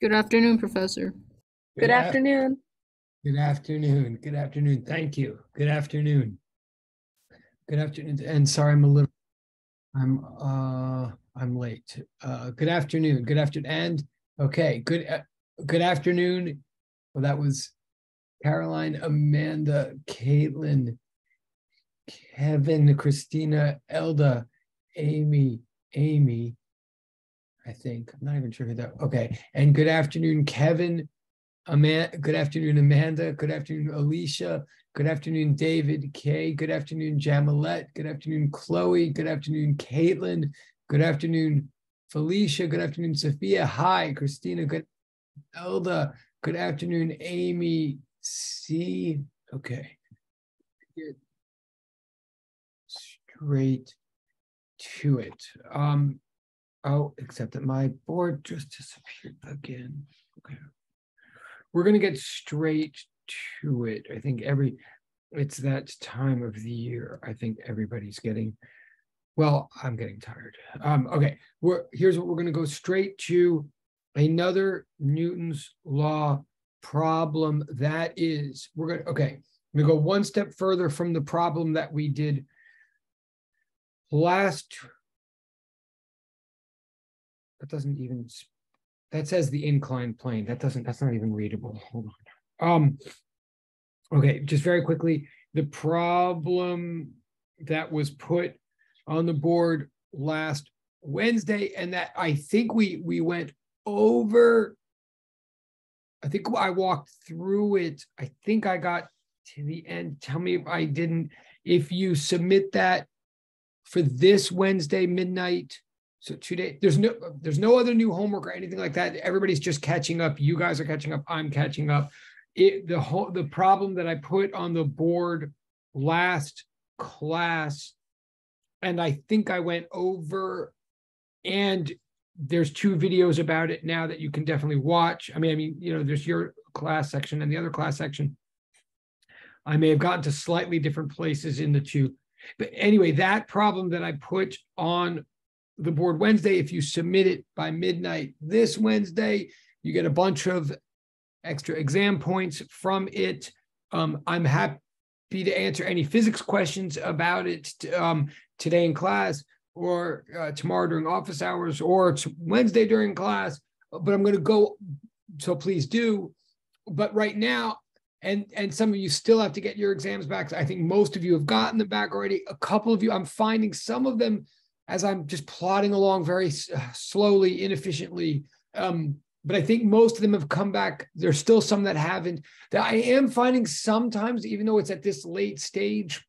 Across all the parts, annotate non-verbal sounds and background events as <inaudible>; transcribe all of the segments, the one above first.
Good afternoon, Professor. Good af- afternoon. Good afternoon. Good afternoon. Thank you. Good afternoon. Good afternoon. And sorry, I'm a little, I'm, uh, I'm late. Uh, good afternoon. Good afternoon. And, okay, good, uh, good afternoon. Well, that was Caroline, Amanda, Caitlin, Kevin, Christina, Elda, Amy, Amy. I think, I'm not even sure who that, okay. And good afternoon, Kevin, Amanda, good afternoon, Amanda. Good afternoon, Alicia. Good afternoon, David Kay. Good afternoon, Jamalet. Good afternoon, Chloe. Good afternoon, Caitlin. Good afternoon, Felicia. Good afternoon, Sophia. Hi, Christina. Good, Elda. Good afternoon, Amy. C. Okay. Straight to it. Um. Oh, except that my board just disappeared again. Okay we're going to get straight to it. I think every it's that time of the year. I think everybody's getting well, I'm getting tired. Um, okay, we're here's what we're going to go straight to another Newton's law problem that is we're going to okay, to go one step further from the problem that we did last that doesn't even that says the inclined plane. That doesn't, that's not even readable. Hold on. Um, okay, just very quickly, the problem that was put on the board last Wednesday, and that I think we we went over. I think I walked through it. I think I got to the end. Tell me if I didn't. If you submit that for this Wednesday midnight, so today, there's no there's no other new homework or anything like that. Everybody's just catching up. You guys are catching up. I'm catching up. It the whole the problem that I put on the board last class, and I think I went over, and there's two videos about it now that you can definitely watch. I mean, I mean, you know, there's your class section and the other class section. I may have gotten to slightly different places in the two. But anyway, that problem that I put on the board Wednesday. If you submit it by midnight this Wednesday, you get a bunch of extra exam points from it. Um, I'm happy to answer any physics questions about it um, today in class or uh, tomorrow during office hours or Wednesday during class. But I'm going to go, so please do. But right now, and and some of you still have to get your exams back. I think most of you have gotten them back already. A couple of you, I'm finding some of them as I'm just plodding along very uh, slowly, inefficiently. Um, but I think most of them have come back. There's still some that haven't. That I am finding sometimes, even though it's at this late stage,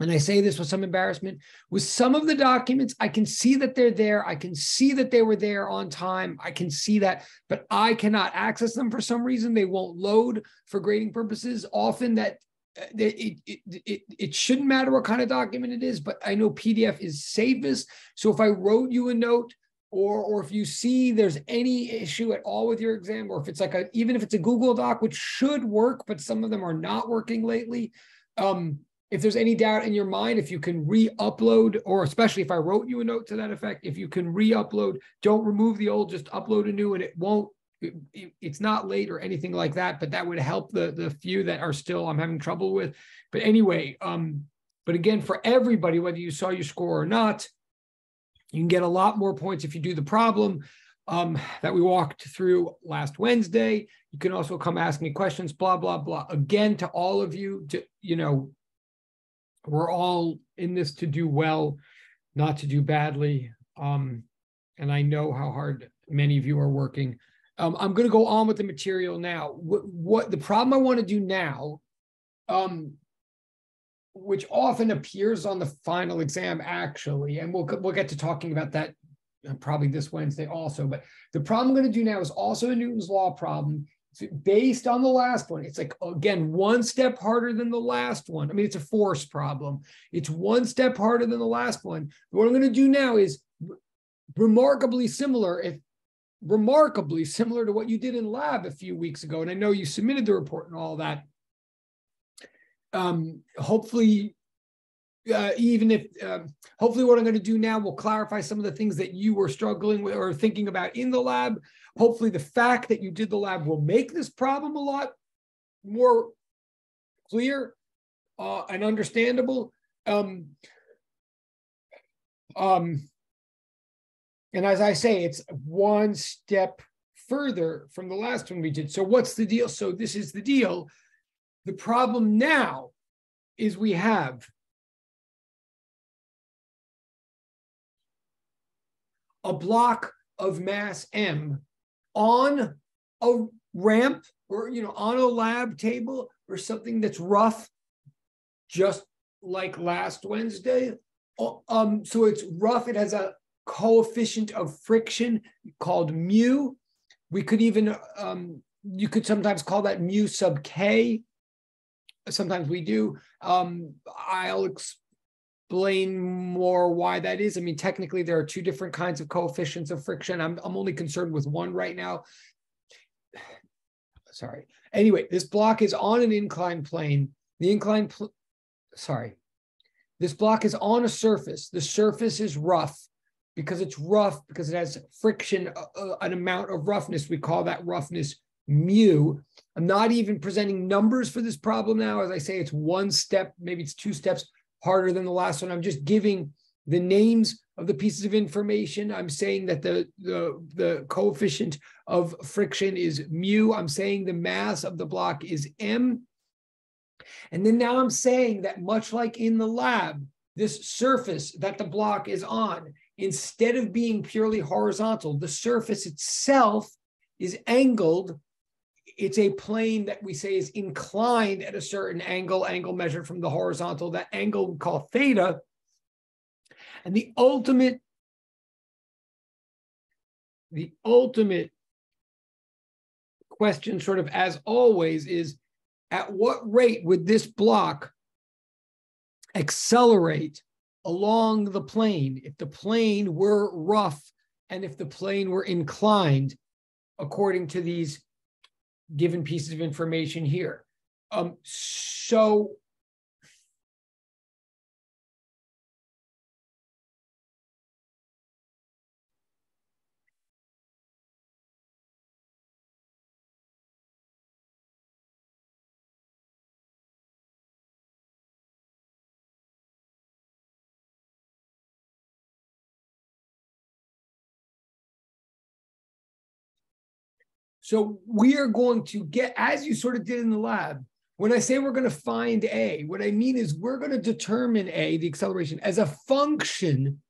and I say this with some embarrassment, with some of the documents, I can see that they're there. I can see that they were there on time. I can see that, but I cannot access them for some reason. They won't load for grading purposes. Often that it, it, it, it shouldn't matter what kind of document it is, but I know PDF is safest. So if I wrote you a note or, or if you see there's any issue at all with your exam, or if it's like a, even if it's a Google Doc, which should work, but some of them are not working lately. Um, if there's any doubt in your mind, if you can re-upload, or especially if I wrote you a note to that effect, if you can re-upload, don't remove the old, just upload a new and it won't it's not late or anything like that, but that would help the the few that are still I'm having trouble with. But anyway, um, but again, for everybody, whether you saw your score or not, you can get a lot more points if you do the problem um, that we walked through last Wednesday. You can also come ask me questions, blah, blah, blah. Again, to all of you, to, you know, we're all in this to do well, not to do badly. Um, and I know how hard many of you are working. Um, I'm going to go on with the material now. What, what the problem I want to do now, um, which often appears on the final exam, actually, and we'll we'll get to talking about that probably this Wednesday also. But the problem I'm going to do now is also a Newton's law problem. Based on the last one. It's like again one step harder than the last one. I mean, it's a force problem. It's one step harder than the last one. What I'm going to do now is remarkably similar, if remarkably similar to what you did in lab a few weeks ago. And I know you submitted the report and all that. Um, hopefully, uh, even if um, hopefully what I'm going to do now will clarify some of the things that you were struggling with or thinking about in the lab. Hopefully, the fact that you did the lab will make this problem a lot more clear uh, and understandable. Um, um, and as I say, it's one step further from the last one we did. So, what's the deal? So, this is the deal. The problem now is we have a block of mass M on a ramp or you know on a lab table or something that's rough just like last Wednesday. Um, so it's rough. It has a coefficient of friction called mu. We could even, um, you could sometimes call that mu sub k. Sometimes we do. Um, I'll explain more why that is. I mean, technically, there are two different kinds of coefficients of friction. I'm, I'm only concerned with one right now. <sighs> Sorry. Anyway, this block is on an inclined plane. The inclined, sorry, this block is on a surface. The surface is rough because it's rough, because it has friction, uh, uh, an amount of roughness. We call that roughness mu. I'm not even presenting numbers for this problem now. As I say, it's one step, maybe it's two steps harder than the last one. I'm just giving the names of the pieces of information. I'm saying that the, the, the coefficient of friction is mu. I'm saying the mass of the block is m. And then now I'm saying that much like in the lab, this surface that the block is on, instead of being purely horizontal, the surface itself is angled. It's a plane that we say is inclined at a certain angle, angle measured from the horizontal. That angle we call theta. And the ultimate, the ultimate question, sort of as always, is at what rate would this block accelerate along the plane if the plane were rough and if the plane were inclined according to these given pieces of information here. Um, so So we are going to get, as you sort of did in the lab, when I say we're going to find A, what I mean is we're going to determine A, the acceleration, as a function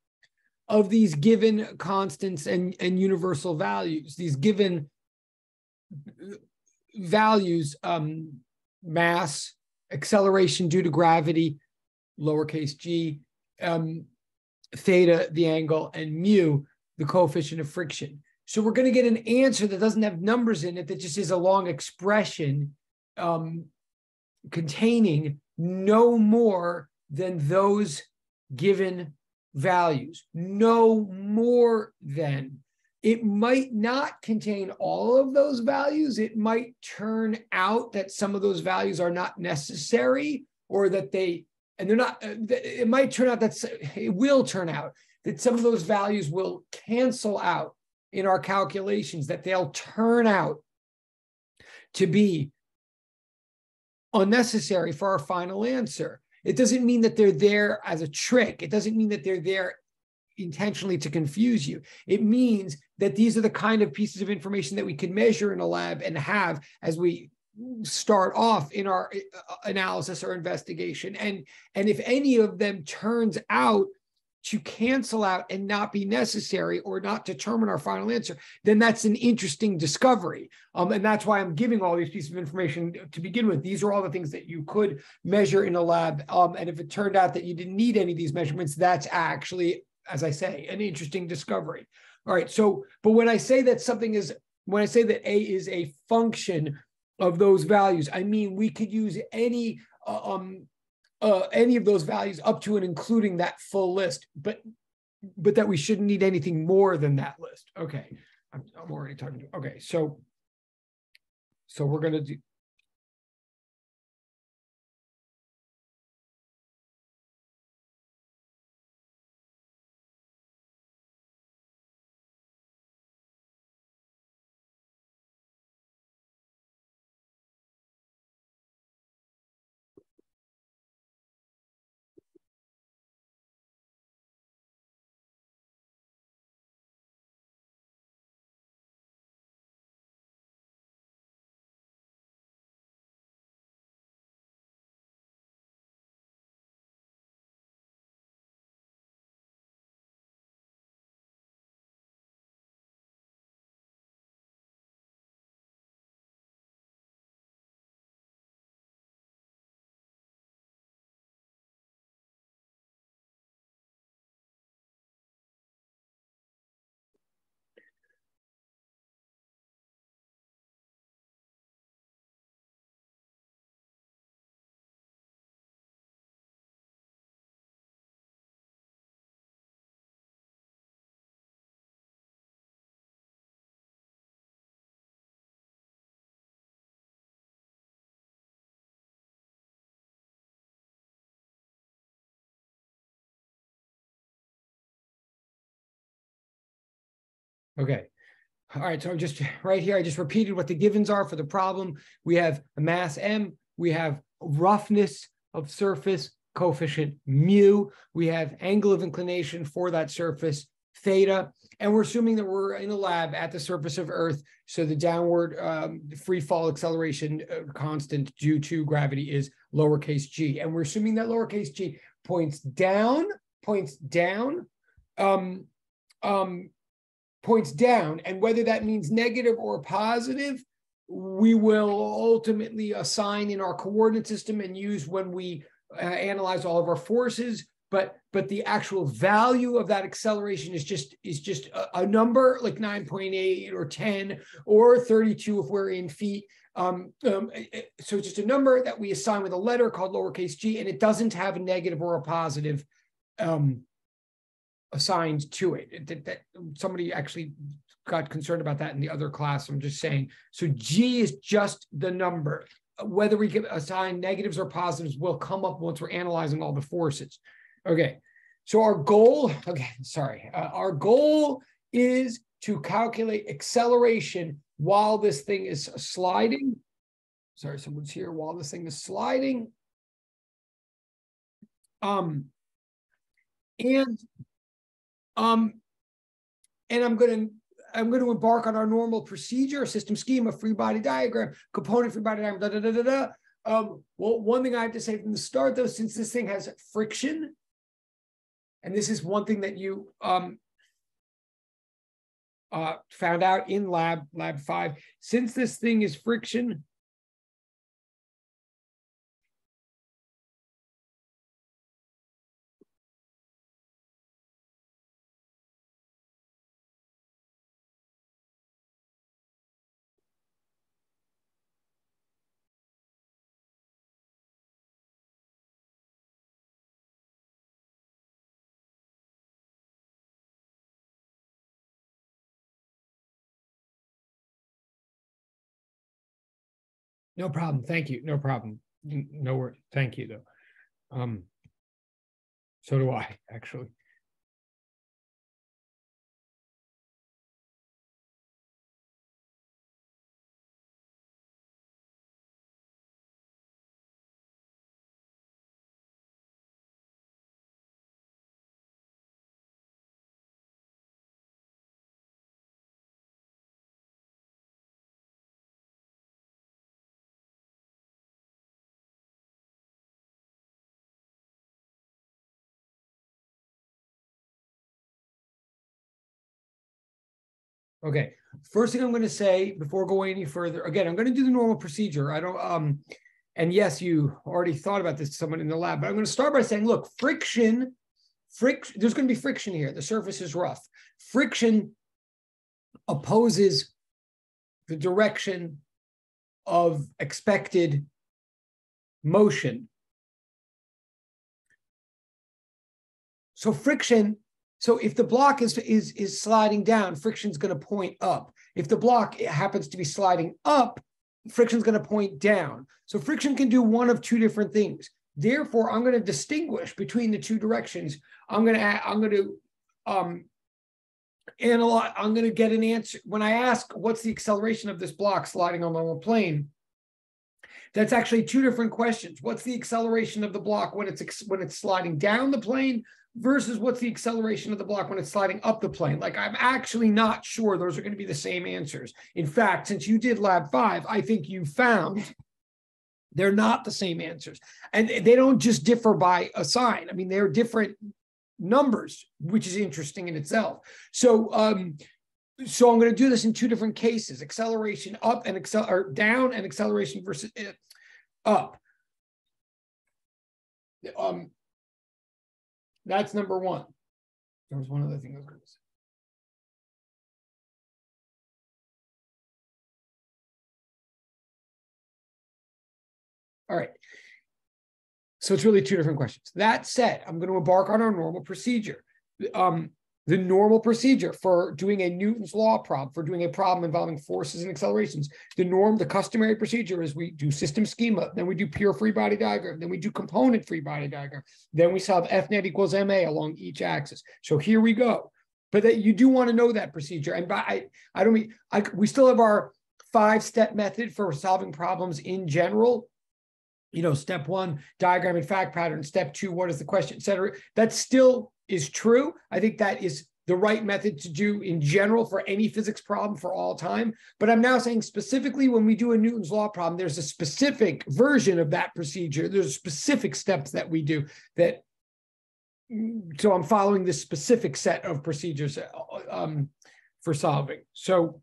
of these given constants and, and universal values, these given values, um, mass, acceleration due to gravity, lowercase g, um, theta, the angle, and mu, the coefficient of friction. So we're going to get an answer that doesn't have numbers in it, that just is a long expression um, containing no more than those given values. No more than. It might not contain all of those values. It might turn out that some of those values are not necessary or that they, and they're not, uh, it might turn out that it will turn out that some of those values will cancel out in our calculations that they'll turn out to be unnecessary for our final answer. It doesn't mean that they're there as a trick. It doesn't mean that they're there intentionally to confuse you. It means that these are the kind of pieces of information that we can measure in a lab and have as we start off in our uh, analysis or investigation. And, and if any of them turns out to cancel out and not be necessary or not determine our final answer, then that's an interesting discovery. Um, and that's why I'm giving all these pieces of information to begin with. These are all the things that you could measure in a lab. Um, and if it turned out that you didn't need any of these measurements, that's actually, as I say, an interesting discovery. All right. So, but when I say that something is, when I say that A is a function of those values, I mean we could use any uh, um, uh, any of those values up to and including that full list, but but that we shouldn't need anything more than that list. Okay, I'm, I'm already talking. To, okay, so so we're gonna do. Okay. All right. So I'm just right here. I just repeated what the givens are for the problem. We have a mass M. We have roughness of surface coefficient mu. We have angle of inclination for that surface theta. And we're assuming that we're in a lab at the surface of Earth. So the downward um, free fall acceleration uh, constant due to gravity is lowercase g. And we're assuming that lowercase g points down, points down, um, um, points down. And whether that means negative or positive, we will ultimately assign in our coordinate system and use when we uh, analyze all of our forces but but the actual value of that acceleration is just is just a, a number like 9.8 or 10 or 32 if we're in feet um, um, eh, eh, so just a number that we assign with a letter called lowercase g and it doesn't have a negative or a positive um, assigned to it. That, that somebody actually got concerned about that in the other class. I'm just saying. So G is just the number. Whether we can assign negatives or positives will come up once we're analyzing all the forces. Okay. So our goal, okay, sorry, uh, our goal is to calculate acceleration while this thing is sliding. Sorry, someone's here while this thing is sliding. Um, and um, and I'm going to I'm going to embark on our normal procedure, system schema, free body diagram, component free body diagram, da da da da da. Um, well, one thing I have to say from the start, though, since this thing has friction, and this is one thing that you um, uh, found out in lab lab five, since this thing is friction, No problem. Thank you. No problem. No word. Thank you, though. Um, so do I, actually. Okay. First thing I'm going to say before going any further, again, I'm going to do the normal procedure. I don't, um, and yes, you already thought about this, someone in the lab, but I'm going to start by saying, look, friction, friction, there's going to be friction here. The surface is rough. Friction opposes the direction of expected motion. So friction so if the block is is is sliding down, friction is going to point up. If the block happens to be sliding up, friction is going to point down. So friction can do one of two different things. Therefore, I'm going to distinguish between the two directions. I'm going to I'm going to um, analyze. I'm going to get an answer when I ask what's the acceleration of this block sliding on the plane. That's actually two different questions. What's the acceleration of the block when it's when it's sliding down the plane versus what's the acceleration of the block when it's sliding up the plane? Like, I'm actually not sure those are going to be the same answers. In fact, since you did lab five, I think you found they're not the same answers. And they don't just differ by a sign. I mean, they're different numbers, which is interesting in itself. So, um, so I'm going to do this in two different cases: acceleration up and accel or down, and acceleration versus uh, up. Um, that's number one. There was one other thing I was going to say. All right. So it's really two different questions. That said, I'm going to embark on our normal procedure. Um, the normal procedure for doing a Newton's law problem, for doing a problem involving forces and accelerations, the norm, the customary procedure is we do system schema, then we do pure free body diagram, then we do component free body diagram, then we solve F net equals MA along each axis. So here we go. but that you do want to know that procedure. And by I, I don't mean I, we still have our five step method for solving problems in general. You know, step one, diagram and fact pattern. Step two, what is the question, et cetera. That still is true. I think that is the right method to do in general for any physics problem for all time. But I'm now saying specifically when we do a Newton's law problem, there's a specific version of that procedure. There's specific steps that we do that. So I'm following this specific set of procedures um, for solving. So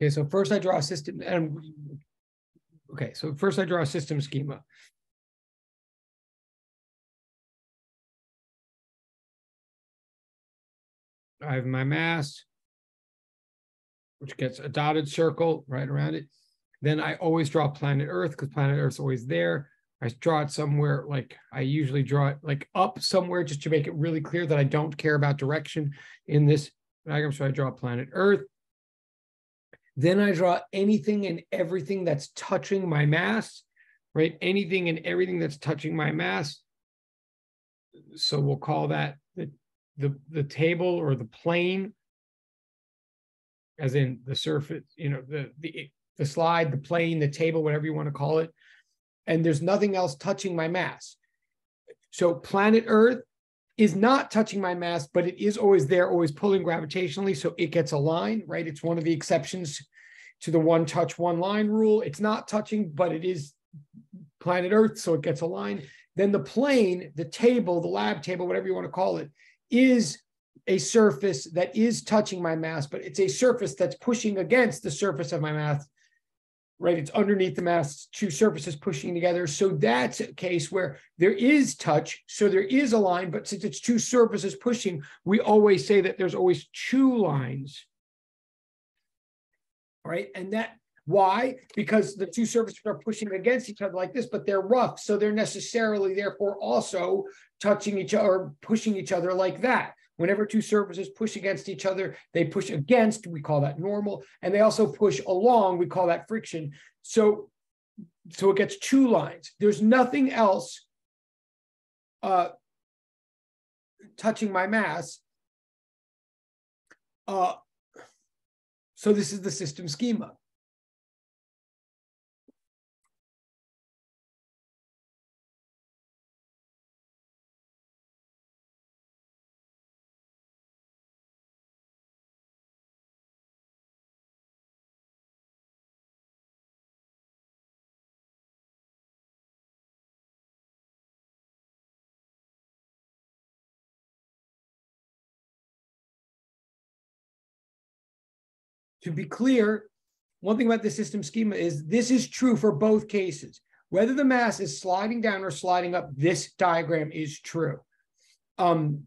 Okay, so first I draw a system and okay, so first I draw a system schema. I have my mass, which gets a dotted circle right around it. Then I always draw planet Earth because planet Earth's always there. I draw it somewhere like I usually draw it like up somewhere just to make it really clear that I don't care about direction in this diagram. So I draw planet Earth. Then I draw anything and everything that's touching my mass, right? Anything and everything that's touching my mass. So we'll call that the, the, the table or the plane, as in the surface, you know, the, the, the slide, the plane, the table, whatever you want to call it. And there's nothing else touching my mass. So planet Earth is not touching my mass, but it is always there, always pulling gravitationally. So it gets a line, right? It's one of the exceptions to the one touch, one line rule. It's not touching, but it is planet Earth, so it gets a line. Then the plane, the table, the lab table, whatever you want to call it, is a surface that is touching my mass, but it's a surface that's pushing against the surface of my mass right? It's underneath the mass, two surfaces pushing together. So that's a case where there is touch. So there is a line, but since it's two surfaces pushing, we always say that there's always two lines. All right. And that why? Because the two surfaces are pushing against each other like this, but they're rough. So they're necessarily, therefore, also touching each other or pushing each other like that. Whenever two surfaces push against each other, they push against, we call that normal, and they also push along, we call that friction. So, so it gets two lines. There's nothing else uh, touching my mass. Uh, so this is the system schema. To be clear, one thing about the system schema is this is true for both cases. Whether the mass is sliding down or sliding up, this diagram is true. Um,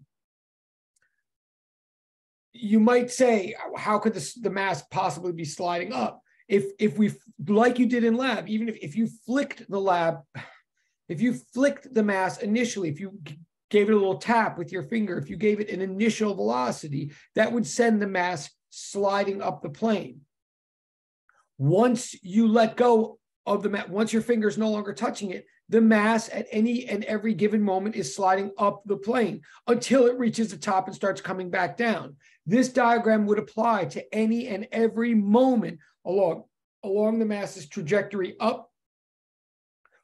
you might say, how could this, the mass possibly be sliding up? If, if we, like you did in lab, even if, if you flicked the lab, if you flicked the mass initially, if you gave it a little tap with your finger, if you gave it an initial velocity, that would send the mass sliding up the plane. Once you let go of the mat, once your finger is no longer touching it, the mass at any and every given moment is sliding up the plane until it reaches the top and starts coming back down. This diagram would apply to any and every moment along, along the mass's trajectory up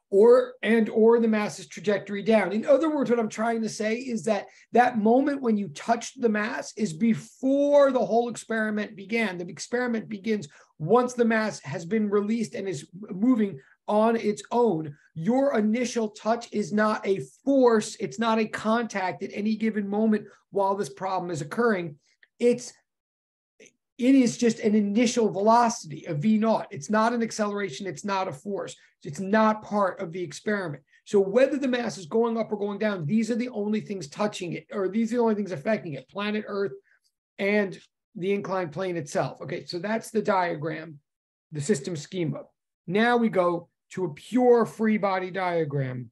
or and or the mass's trajectory down. In other words, what I'm trying to say is that that moment when you touched the mass is before the whole experiment began. The experiment begins once the mass has been released and is moving on its own. Your initial touch is not a force, it's not a contact at any given moment while this problem is occurring. It's it is just an initial velocity, a v naught. It's not an acceleration. It's not a force. It's not part of the experiment. So whether the mass is going up or going down, these are the only things touching it, or these are the only things affecting it, planet Earth and the inclined plane itself. Okay, so that's the diagram, the system schema. Now we go to a pure free body diagram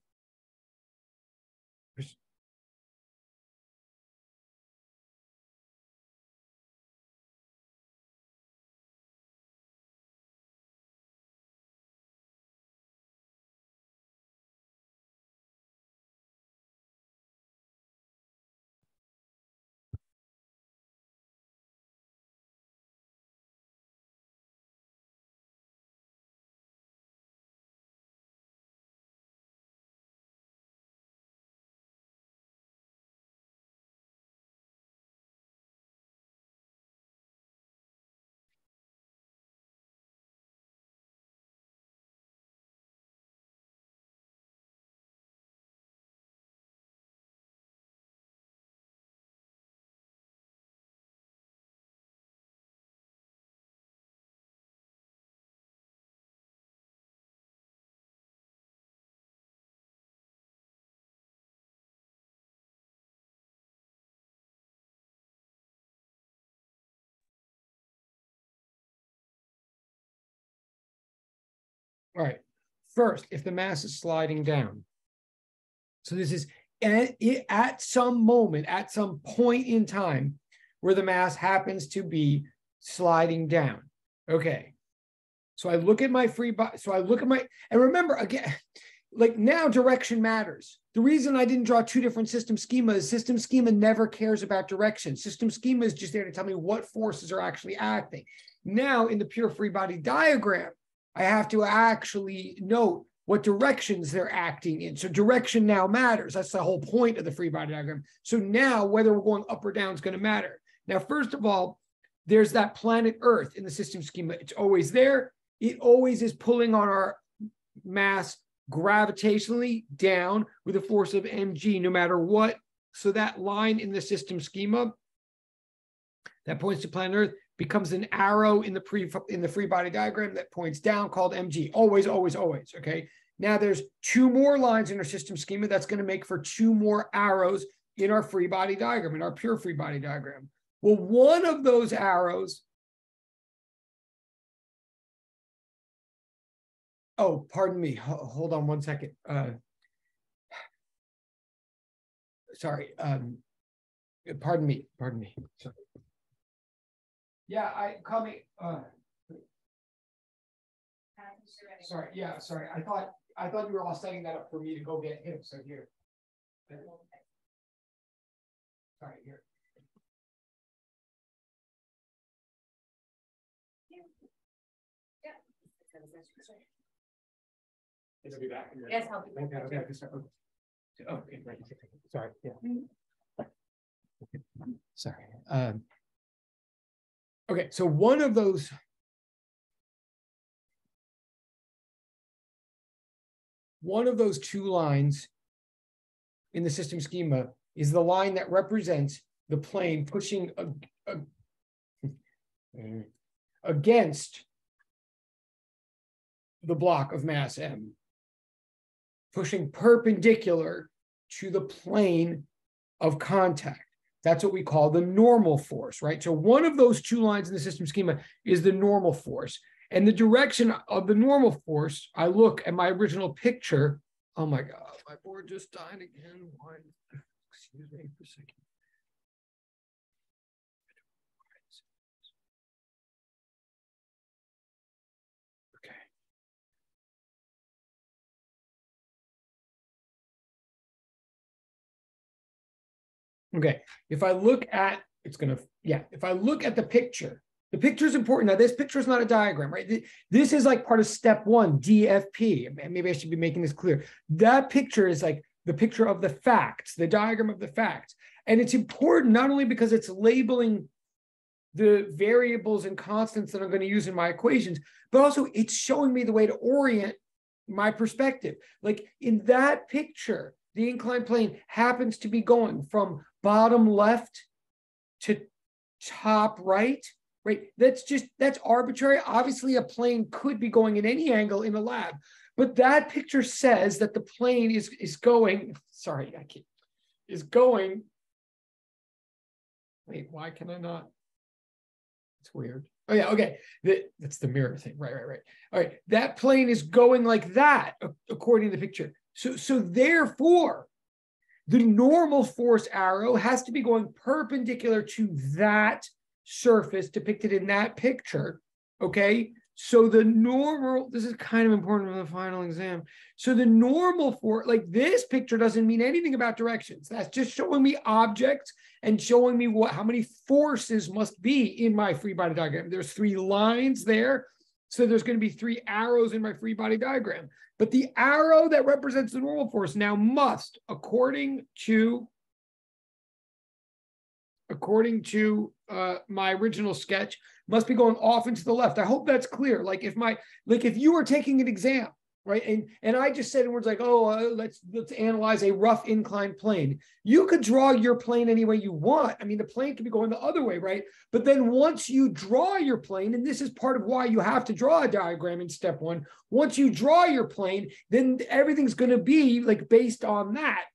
All right. First, if the mass is sliding down, so this is at, at some moment, at some point in time, where the mass happens to be sliding down. Okay. So I look at my free body. So I look at my, and remember again, <laughs> like now direction matters. The reason I didn't draw two different system schemas, system schema never cares about direction. System schema is just there to tell me what forces are actually acting. Now in the pure free body diagram, I have to actually note what directions they're acting in. So direction now matters. That's the whole point of the free body diagram. So now whether we're going up or down is going to matter. Now, first of all, there's that planet Earth in the system schema. It's always there. It always is pulling on our mass gravitationally down with a force of mg, no matter what. So that line in the system schema that points to planet Earth becomes an arrow in the pre in the free body diagram that points down called mg. Always, always, always. Okay. Now there's two more lines in our system schema that's going to make for two more arrows in our free body diagram, in our pure free body diagram. Well, one of those arrows. Oh, pardon me. Hold on one second. Uh, sorry. Um, pardon me. Pardon me. Sorry. Yeah, I coming. Uh, sorry. Yeah, sorry. I thought I thought you were all setting that up for me to go get him. So here. Sorry, here. It'll be back. Yes, I'll be back. Okay, okay, okay, sorry. Okay. Sorry, yeah. Sorry. Um, Okay, so one of those one of those two lines in the system schema is the line that represents the plane pushing a, a, against the block of mass m, pushing perpendicular to the plane of contact. That's what we call the normal force, right? So one of those two lines in the system schema is the normal force. And the direction of the normal force, I look at my original picture. Oh my God, my board just died again. Why? Excuse me for a second. Okay, if I look at, it's gonna, yeah, if I look at the picture, the picture is important. Now, this picture is not a diagram, right? This is like part of step one, DFP. Maybe I should be making this clear. That picture is like the picture of the facts, the diagram of the facts. And it's important not only because it's labeling the variables and constants that I'm going to use in my equations, but also it's showing me the way to orient my perspective. Like in that picture, the inclined plane happens to be going from bottom left to top right, right? That's just that's arbitrary. Obviously, a plane could be going in any angle in a lab, but that picture says that the plane is is going. Sorry, I can't. Is going. Wait, why can I not? It's weird. Oh yeah, okay. The, that's the mirror thing. Right, right, right. All right. That plane is going like that, according to the picture. So, so therefore, the normal force arrow has to be going perpendicular to that surface depicted in that picture. Okay. So the normal, this is kind of important for the final exam. So the normal for like this picture doesn't mean anything about directions. That's just showing me objects and showing me what how many forces must be in my free body diagram. There's three lines there. So there's going to be three arrows in my free body diagram. But the arrow that represents the normal force now must, according to according to uh, my original sketch, must be going off into the left. I hope that's clear. Like if my like if you were taking an exam, right, and and I just said in words like, oh, uh, let's let's analyze a rough inclined plane. You could draw your plane any way you want. I mean, the plane could be going the other way, right? But then once you draw your plane, and this is part of why you have to draw a diagram in step one. Once you draw your plane, then everything's going to be like based on that.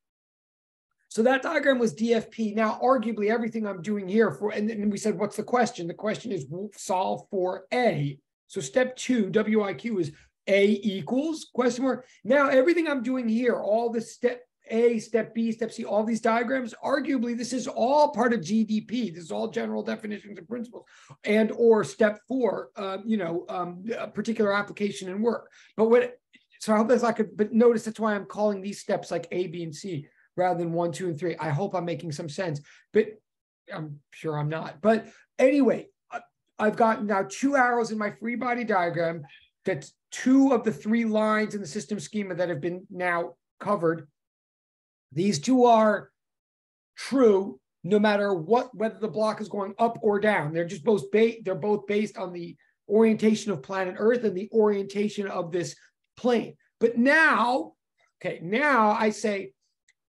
So that diagram was DFP. Now, arguably, everything I'm doing here for, and then we said, what's the question? The question is solve for A. So step two, WIQ is A equals question mark. Now, everything I'm doing here, all the step A, step B, step C, all these diagrams, arguably, this is all part of GDP. This is all general definitions and principles. And or step four, uh, you know, um, particular application and work. But what, so I hope that's like, a, but notice that's why I'm calling these steps like A, B, and C rather than one, two, and three. I hope I'm making some sense, but I'm sure I'm not. But anyway, I've got now two arrows in my free body diagram. That's two of the three lines in the system schema that have been now covered. These two are true no matter what, whether the block is going up or down. They're just both they're both based on the orientation of planet Earth and the orientation of this plane. But now, okay, now I say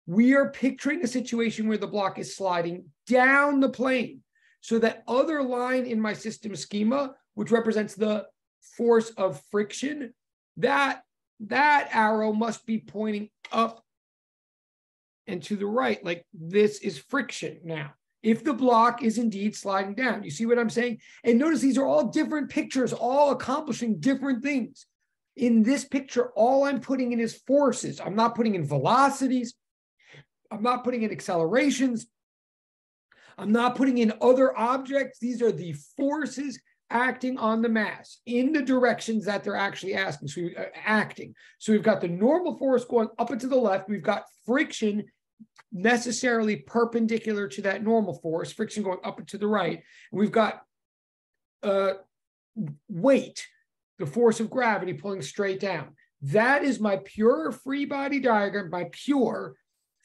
we are picturing a situation where the block is sliding down the plane. So that other line in my system schema, which represents the force of friction, that, that arrow must be pointing up and to the right. Like this is friction now. If the block is indeed sliding down, you see what I'm saying? And notice these are all different pictures, all accomplishing different things. In this picture, all I'm putting in is forces. I'm not putting in velocities. I'm not putting in accelerations. I'm not putting in other objects. These are the forces acting on the mass in the directions that they're actually asking. So we, uh, acting. So we've got the normal force going up and to the left. We've got friction necessarily perpendicular to that normal force, friction going up and to the right. We've got uh, weight, the force of gravity pulling straight down. That is my pure free body diagram, my pure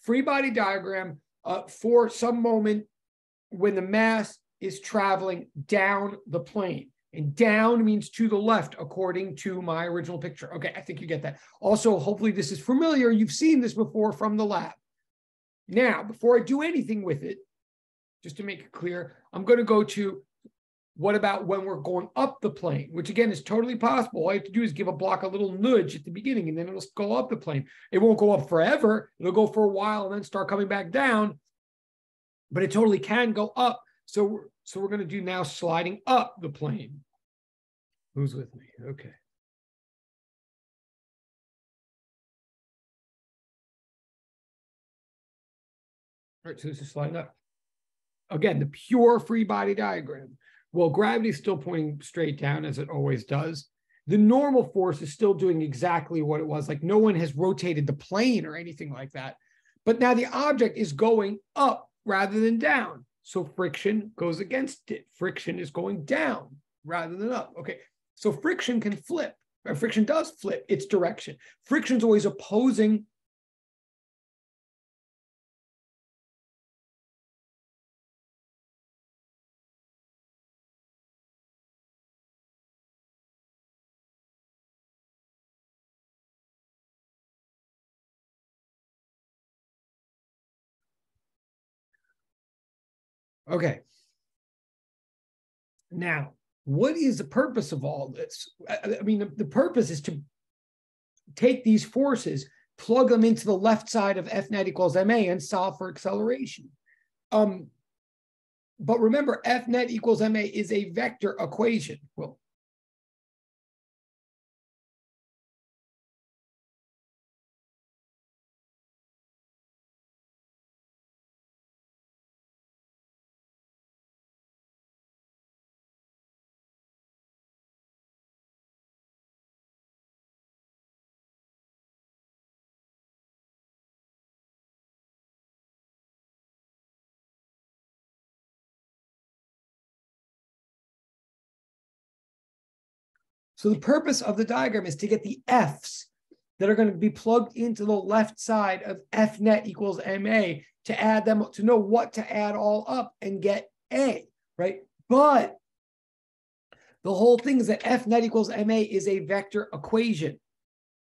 free body diagram uh, for some moment when the mass is traveling down the plane. And down means to the left, according to my original picture. Okay, I think you get that. Also, hopefully this is familiar. You've seen this before from the lab. Now, before I do anything with it, just to make it clear, I'm going to go to what about when we're going up the plane, which again is totally possible. All you have to do is give a block a little nudge at the beginning and then it'll go up the plane. It won't go up forever. It'll go for a while and then start coming back down, but it totally can go up. So, so we're going to do now sliding up the plane. Who's with me? Okay. All right, so this is sliding up. Again, the pure free body diagram. Well, gravity is still pointing straight down as it always does. The normal force is still doing exactly what it was. Like no one has rotated the plane or anything like that. But now the object is going up rather than down. So friction goes against it. Friction is going down rather than up. Okay. So friction can flip. Friction does flip its direction. Friction is always opposing Okay. Now, what is the purpose of all this? I, I mean, the, the purpose is to take these forces, plug them into the left side of F net equals ma and solve for acceleration. Um, but remember, F net equals ma is a vector equation. Well, So the purpose of the diagram is to get the F's that are going to be plugged into the left side of F net equals MA to add them, to know what to add all up and get A, right? But the whole thing is that F net equals MA is a vector equation.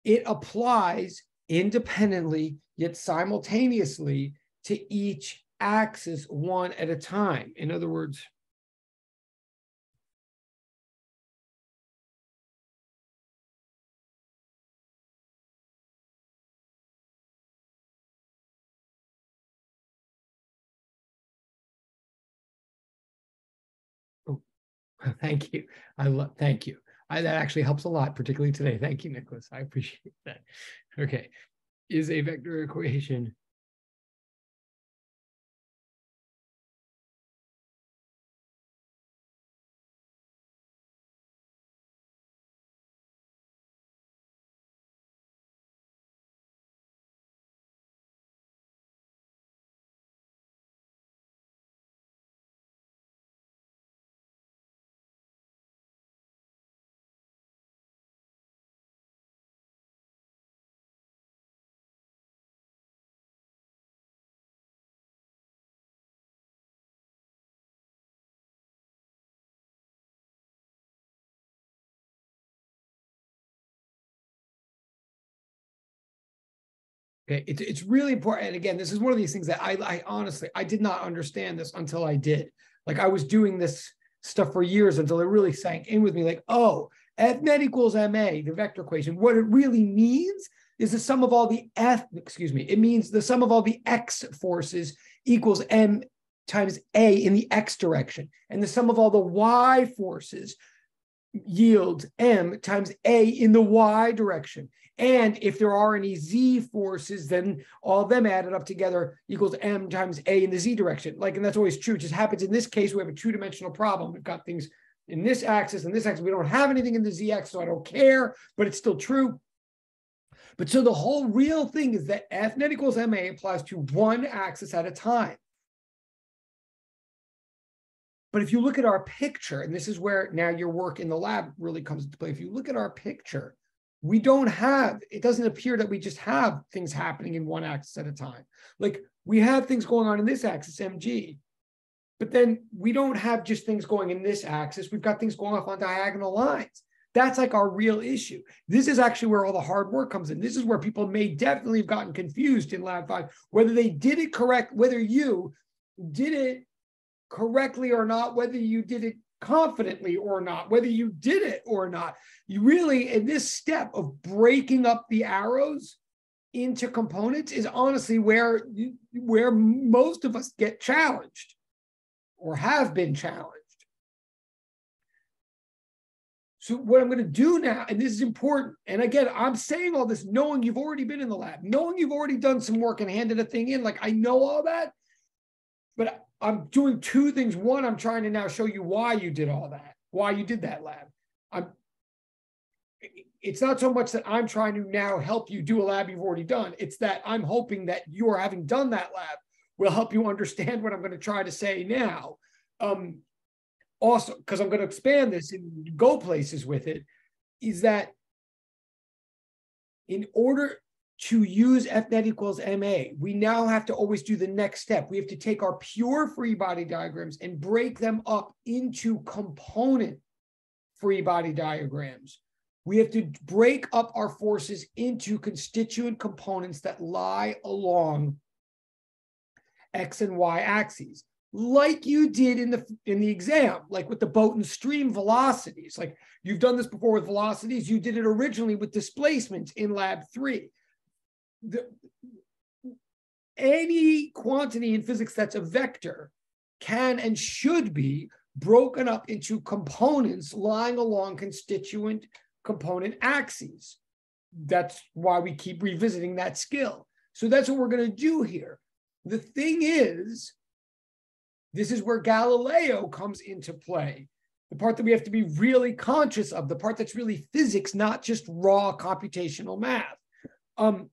It applies independently yet simultaneously to each axis one at a time. In other words, <laughs> Thank you. I love, thank you. I, that actually helps a lot, particularly today. Thank you, Nicholas. I appreciate that. Okay. Is a vector equation Okay, it's it's really important. And again, this is one of these things that I, I honestly I did not understand this until I did. Like I was doing this stuff for years until it really sank in with me. Like, oh, F net equals ma, the vector equation. What it really means is the sum of all the f. Excuse me. It means the sum of all the x forces equals m times a in the x direction, and the sum of all the y forces yields m times a in the y direction. And if there are any z forces, then all of them added up together equals m times a in the z direction. Like, and that's always true. It just happens in this case, we have a two-dimensional problem. We've got things in this axis and this axis. We don't have anything in the z-axis, so I don't care, but it's still true. But so the whole real thing is that f net equals ma applies to one axis at a time. But if you look at our picture, and this is where now your work in the lab really comes into play. If you look at our picture, we don't have, it doesn't appear that we just have things happening in one axis at a time. Like we have things going on in this axis, MG, but then we don't have just things going in this axis. We've got things going off on diagonal lines. That's like our real issue. This is actually where all the hard work comes in. This is where people may definitely have gotten confused in Lab 5, whether they did it correct, whether you did it correctly or not, whether you did it confidently or not, whether you did it or not. You really, in this step of breaking up the arrows into components, is honestly where where most of us get challenged or have been challenged. So what I'm going to do now, and this is important, and again, I'm saying all this knowing you've already been in the lab, knowing you've already done some work and handed a thing in, like I know all that, but I'm doing two things. One, I'm trying to now show you why you did all that, why you did that lab. I'm it's not so much that I'm trying to now help you do a lab you've already done. It's that I'm hoping that you are having done that lab will help you understand what I'm going to try to say now. Um, also, because I'm going to expand this and go places with it, is that in order to use F net equals MA, we now have to always do the next step. We have to take our pure free body diagrams and break them up into component free body diagrams. We have to break up our forces into constituent components that lie along X and Y axes. like you did in the in the exam, like with the boat and stream velocities. Like you've done this before with velocities. You did it originally with displacements in lab three. The, any quantity in physics that's a vector can and should be broken up into components lying along constituent component axes. That's why we keep revisiting that skill. So that's what we're going to do here. The thing is, this is where Galileo comes into play. The part that we have to be really conscious of, the part that's really physics, not just raw computational math. Um,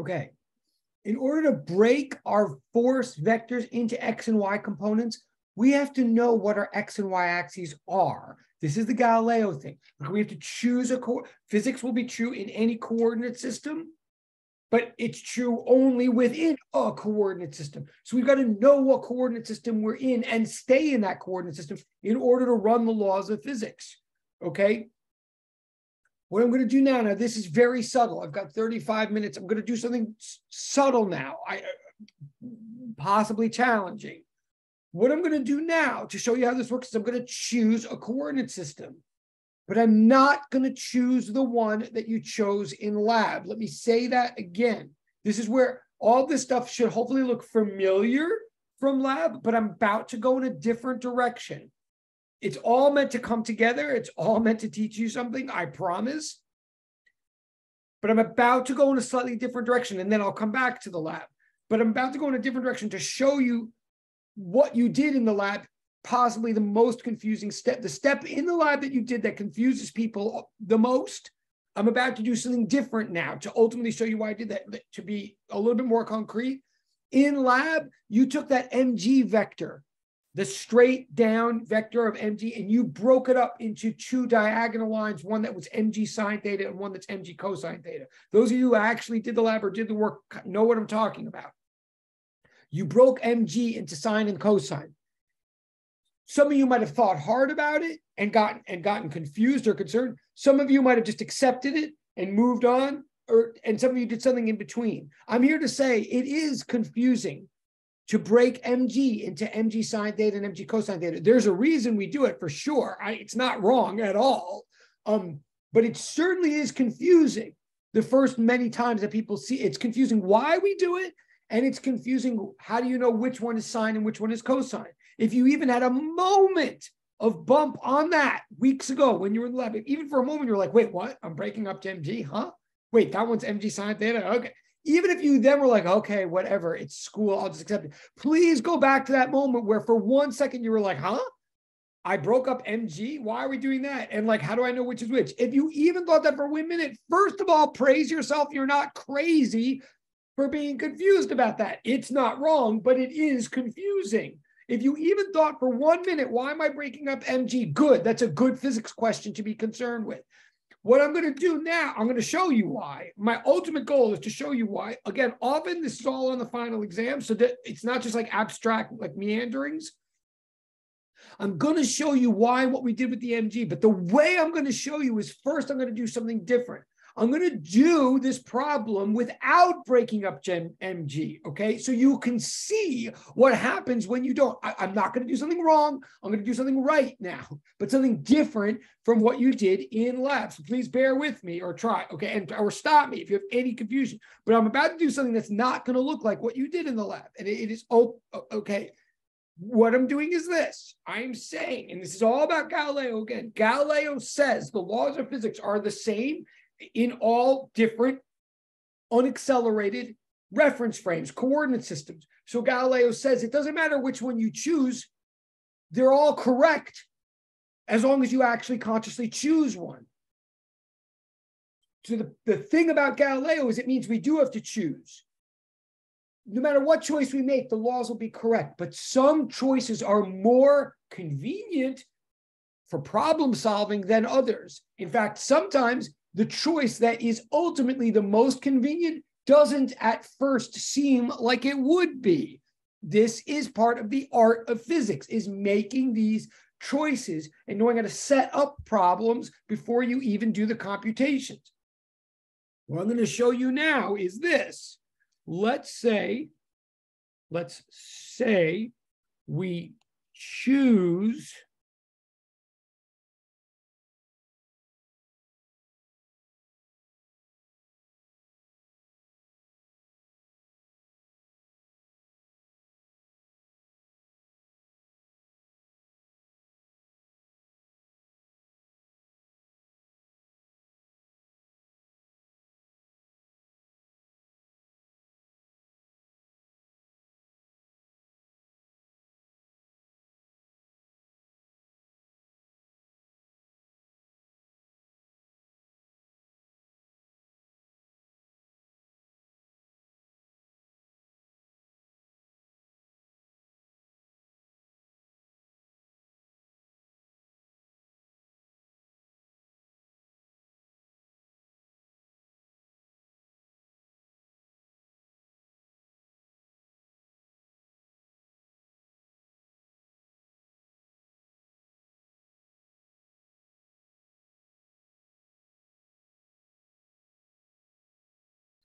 Okay. In order to break our force vectors into X and Y components, we have to know what our X and Y axes are. This is the Galileo thing. We have to choose a core. Physics will be true in any coordinate system, but it's true only within a coordinate system. So we've got to know what coordinate system we're in and stay in that coordinate system in order to run the laws of physics. Okay. What I'm going to do now, now this is very subtle. I've got 35 minutes. I'm going to do something subtle now, I, uh, possibly challenging. What I'm going to do now to show you how this works is I'm going to choose a coordinate system, but I'm not going to choose the one that you chose in lab. Let me say that again. This is where all this stuff should hopefully look familiar from lab, but I'm about to go in a different direction. It's all meant to come together. It's all meant to teach you something, I promise. But I'm about to go in a slightly different direction and then I'll come back to the lab. But I'm about to go in a different direction to show you what you did in the lab, possibly the most confusing step, the step in the lab that you did that confuses people the most. I'm about to do something different now to ultimately show you why I did that, to be a little bit more concrete. In lab, you took that mg vector the straight down vector of mg and you broke it up into two diagonal lines, one that was mg sine theta and one that's mg cosine theta. Those of you who actually did the lab or did the work know what I'm talking about. You broke mg into sine and cosine. Some of you might have thought hard about it and gotten and gotten confused or concerned. Some of you might have just accepted it and moved on, or and some of you did something in between. I'm here to say it is confusing to break mg into mg sine theta and mg cosine theta. There's a reason we do it for sure. I, it's not wrong at all. Um, but it certainly is confusing the first many times that people see it's confusing why we do it and it's confusing how do you know which one is sine and which one is cosine if you even had a moment of bump on that weeks ago when you were in the lab even for a moment you're like wait what i'm breaking up to mg huh wait that one's mg sine theta okay even if you then were like, okay, whatever, it's school, I'll just accept it. Please go back to that moment where for one second you were like, huh? I broke up MG. Why are we doing that? And like, how do I know which is which? If you even thought that for one minute, first of all, praise yourself. You're not crazy for being confused about that. It's not wrong, but it is confusing. If you even thought for one minute, why am I breaking up MG? Good. That's a good physics question to be concerned with. What I'm going to do now, I'm going to show you why. My ultimate goal is to show you why. Again, often this is all on the final exam, so that it's not just like abstract, like meanderings. I'm going to show you why what we did with the MG, but the way I'm going to show you is first, I'm going to do something different. I'm going to do this problem without breaking up Gen MG. Okay. So you can see what happens when you don't. I, I'm not going to do something wrong. I'm going to do something right now, but something different from what you did in lab. So please bear with me or try. Okay. And or stop me if you have any confusion. But I'm about to do something that's not going to look like what you did in the lab. And it, it is okay. What I'm doing is this I'm saying, and this is all about Galileo again. Galileo says the laws of physics are the same in all different unaccelerated reference frames, coordinate systems. So Galileo says it doesn't matter which one you choose, they're all correct as long as you actually consciously choose one. So the, the thing about Galileo is it means we do have to choose no matter what choice we make, the laws will be correct. But some choices are more convenient for problem solving than others. In fact, sometimes the choice that is ultimately the most convenient doesn't at first seem like it would be. This is part of the art of physics is making these choices and knowing how to set up problems before you even do the computations. What I'm going to show you now is this let's say, let's say we choose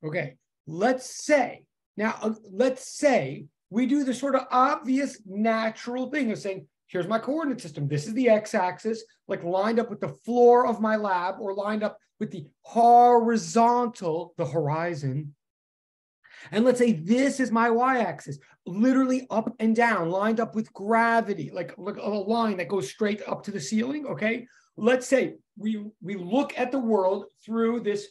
Okay, let's say, now uh, let's say we do the sort of obvious natural thing of saying, here's my coordinate system. This is the x-axis, like lined up with the floor of my lab or lined up with the horizontal, the horizon. And let's say this is my y-axis, literally up and down, lined up with gravity, like, like a line that goes straight up to the ceiling. Okay. Let's say we we look at the world through this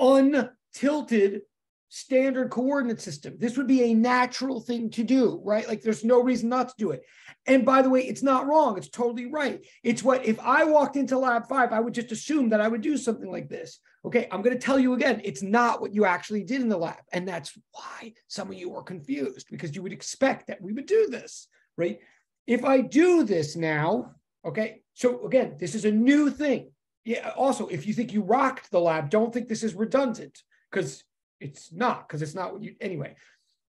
untilted standard coordinate system. This would be a natural thing to do, right? Like there's no reason not to do it. And by the way, it's not wrong. It's totally right. It's what if I walked into lab five, I would just assume that I would do something like this. Okay, I'm going to tell you again, it's not what you actually did in the lab. And that's why some of you are confused because you would expect that we would do this, right? If I do this now, okay, so again, this is a new thing yeah, also, if you think you rocked the lab, don't think this is redundant because it's not, because it's not what you, anyway.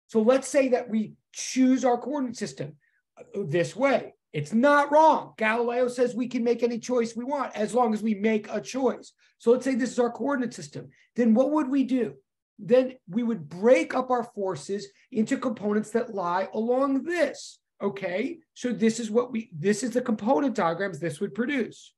So let's say that we choose our coordinate system uh, this way. It's not wrong. Galileo says we can make any choice we want as long as we make a choice. So let's say this is our coordinate system. Then what would we do? Then we would break up our forces into components that lie along this. Okay. So this is what we, this is the component diagrams this would produce.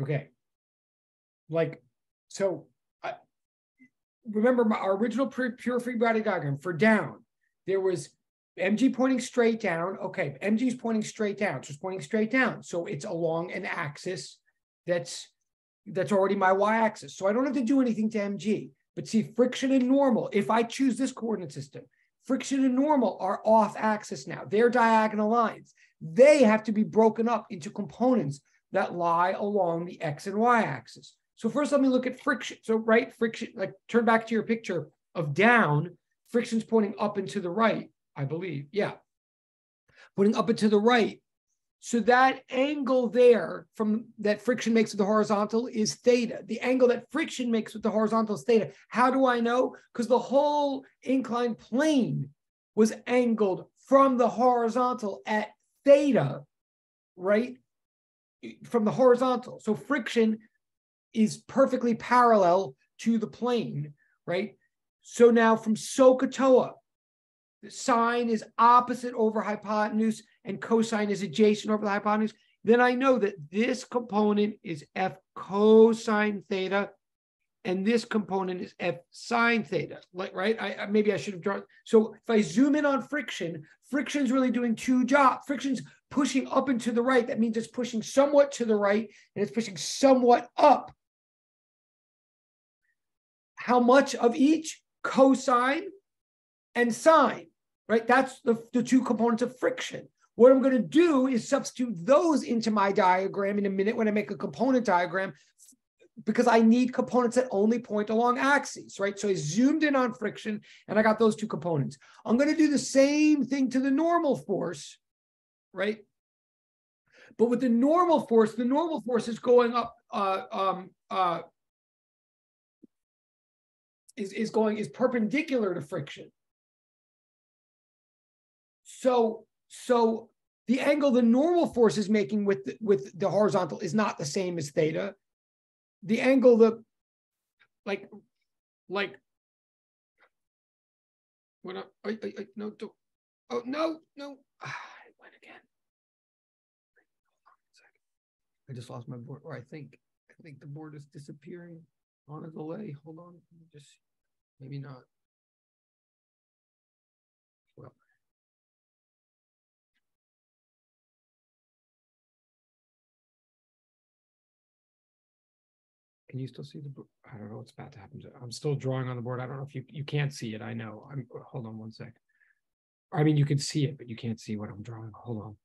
Okay. Like, so I remember my, our original pure, free body diagram for down, there was mg pointing straight down. Okay, mg is pointing straight down, so it's pointing straight down. So it's along an axis that's that's already my y-axis. So I don't have to do anything to mg. But see, friction and normal, if I choose this coordinate system, friction and normal are off axis now. They're diagonal lines. They have to be broken up into components that lie along the x and y axis. So first, let me look at friction. So right, friction, like turn back to your picture of down, friction's pointing up and to the right, I believe. Yeah. Pointing up and to the right. So that angle there from that friction makes with the horizontal is theta. The angle that friction makes with the horizontal is theta. How do I know? Because the whole inclined plane was angled from the horizontal at theta, right? From the horizontal. So friction is perfectly parallel to the plane, right? So now from SOHCAHTOA, the sine is opposite over hypotenuse and cosine is adjacent over the hypotenuse, then I know that this component is f cosine theta and this component is f sine theta, like, right? I, maybe I should have drawn. So if I zoom in on friction, friction's really doing two jobs. Friction's pushing up and to the right. That means it's pushing somewhat to the right and it's pushing somewhat up. How much of each? Cosine and sine, right? That's the, the two components of friction. What I'm going to do is substitute those into my diagram in a minute when I make a component diagram because I need components that only point along axes, right? So I zoomed in on friction and I got those two components. I'm going to do the same thing to the normal force, right? But with the normal force, the normal force is going up, uh, um, uh, is, is going, is perpendicular to friction. So so the angle the normal force is making with the, with the horizontal is not the same as theta. The angle the like like what I, I, I, no don't, oh no no ah, it went again. I just lost my board, or I think I think the board is disappearing on a delay. Hold on, just maybe not. Well, Can you still see the, I don't know what's about to happen. I'm still drawing on the board. I don't know if you, you can't see it. I know. I'm, hold on one sec. I mean, you can see it, but you can't see what I'm drawing. Hold on.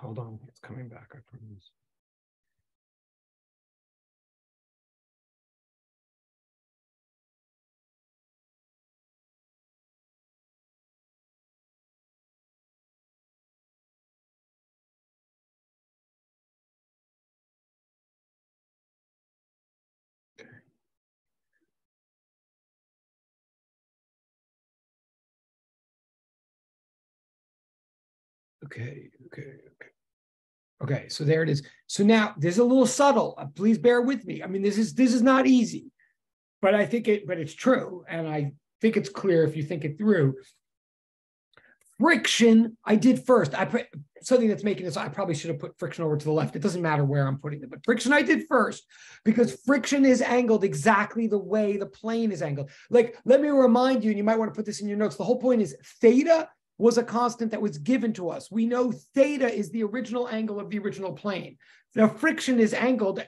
Hold on. It's coming back. I promise. Okay, okay, okay. Okay, so there it is. So now there's a little subtle. Uh, please bear with me. I mean, this is this is not easy, but I think it, but it's true, and I think it's clear if you think it through. Friction, I did first. I put something that's making this. I probably should have put friction over to the left. It doesn't matter where I'm putting it, but friction I did first because friction is angled exactly the way the plane is angled. Like, let me remind you, and you might want to put this in your notes. The whole point is theta was a constant that was given to us. We know theta is the original angle of the original plane. The friction is angled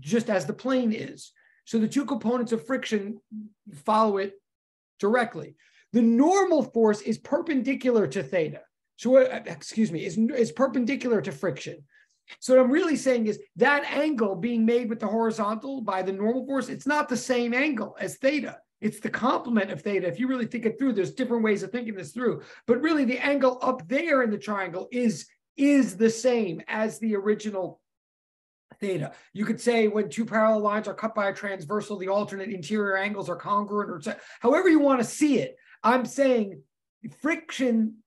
just as the plane is. So the two components of friction follow it directly. The normal force is perpendicular to theta. So, uh, excuse me, is, is perpendicular to friction. So what I'm really saying is that angle being made with the horizontal by the normal force, it's not the same angle as theta. It's the complement of theta. If you really think it through, there's different ways of thinking this through. But really, the angle up there in the triangle is, is the same as the original theta. You could say when two parallel lines are cut by a transversal, the alternate interior angles are congruent, or however you want to see it. I'm saying friction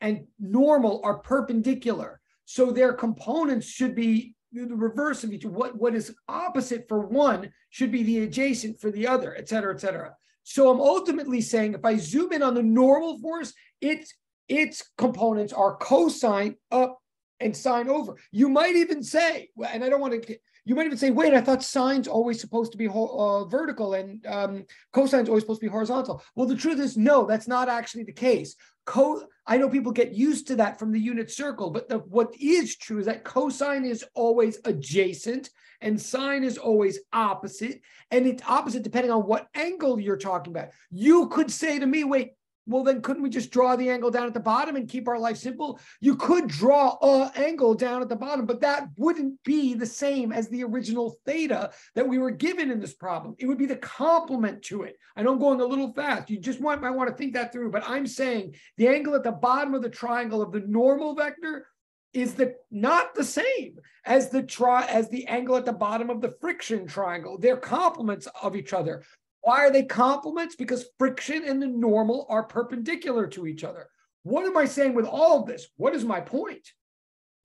and normal are perpendicular. So their components should be the reverse of each. What what is opposite for one should be the adjacent for the other, et cetera, et cetera. So I'm ultimately saying if I zoom in on the normal force, its its components are cosine up and sine over. You might even say, and I don't want to you might even say, wait, I thought sine's always supposed to be uh, vertical and um, cosine's always supposed to be horizontal. Well, the truth is, no, that's not actually the case. Co- I know people get used to that from the unit circle, but the, what is true is that cosine is always adjacent and sine is always opposite. And it's opposite depending on what angle you're talking about. You could say to me, wait, well, then couldn't we just draw the angle down at the bottom and keep our life simple? You could draw a angle down at the bottom, but that wouldn't be the same as the original theta that we were given in this problem. It would be the complement to it. I know I'm going a little fast. You just want, might want to think that through, but I'm saying the angle at the bottom of the triangle of the normal vector is the not the same as the tri as the angle at the bottom of the friction triangle. They're complements of each other. Why are they complements? Because friction and the normal are perpendicular to each other. What am I saying with all of this? What is my point?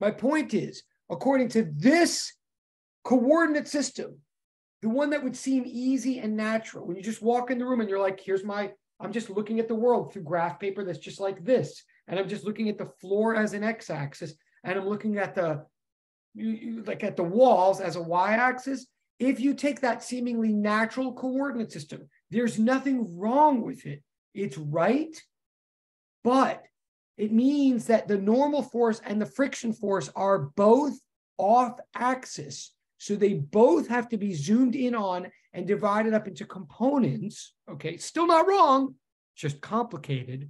My point is, according to this coordinate system, the one that would seem easy and natural, when you just walk in the room and you're like, here's my, I'm just looking at the world through graph paper that's just like this. And I'm just looking at the floor as an x axis, and I'm looking at the, like at the walls as a y axis if you take that seemingly natural coordinate system, there's nothing wrong with it. It's right, but it means that the normal force and the friction force are both off axis. So they both have to be zoomed in on and divided up into components. Okay, still not wrong, just complicated.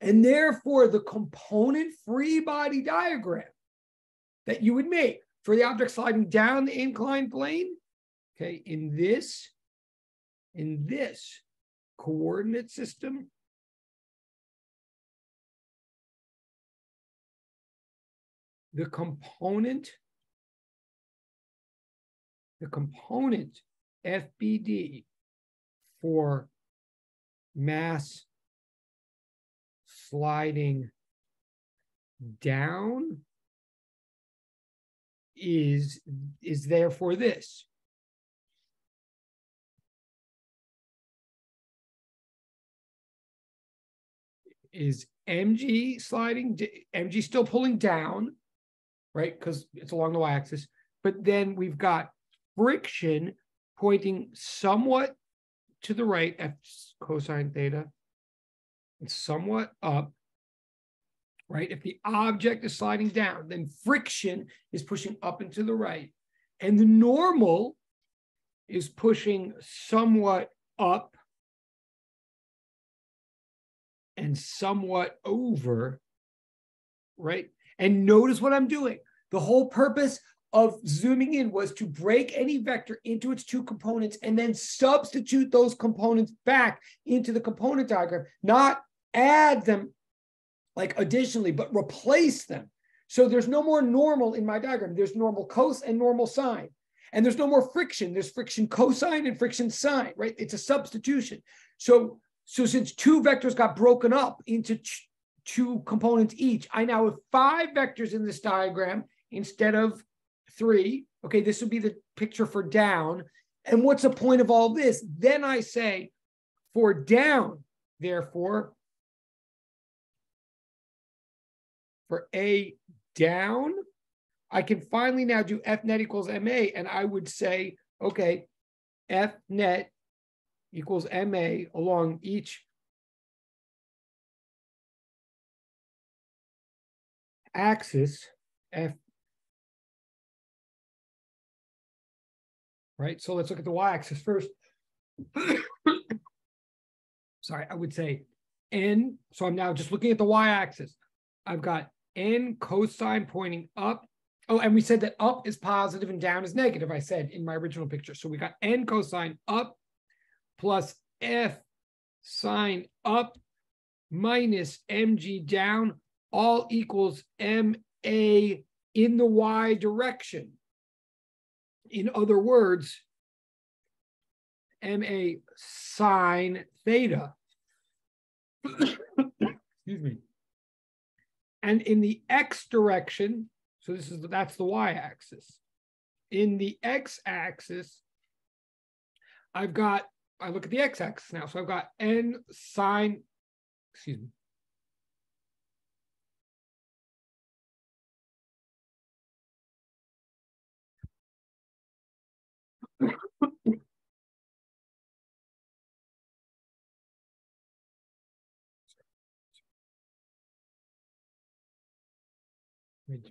And therefore, the component free body diagram that you would make for the object sliding down the inclined plane, okay, in this, in this coordinate system, the component, the component FBD for mass sliding down is is there for this. Is MG sliding, MG still pulling down, right? Because it's along the y-axis. But then we've got friction pointing somewhat to the right, F cosine theta, and somewhat up right? If the object is sliding down, then friction is pushing up and to the right. And the normal is pushing somewhat up and somewhat over, right? And notice what I'm doing. The whole purpose of zooming in was to break any vector into its two components and then substitute those components back into the component diagram, not add them like additionally, but replace them. So there's no more normal in my diagram. There's normal cos and normal sine. And there's no more friction. There's friction cosine and friction sine, right? It's a substitution. So, so since two vectors got broken up into two components each, I now have five vectors in this diagram instead of three. Okay, this would be the picture for down. And what's the point of all this? Then I say for down, therefore, for A down, I can finally now do F net equals MA. And I would say, okay, F net equals MA along each axis, F. Right, so let's look at the y-axis first. <coughs> Sorry, I would say N, so I'm now just looking at the y-axis. I've got n cosine pointing up. Oh, and we said that up is positive and down is negative, I said in my original picture. So we got n cosine up plus f sine up minus mg down all equals ma in the y direction. In other words, ma sine theta. <coughs> Excuse me. And in the x direction, So this is that's the y-axis. In the x-axis, I've got I look at the x-axis now. So I've got n sine, excuse me.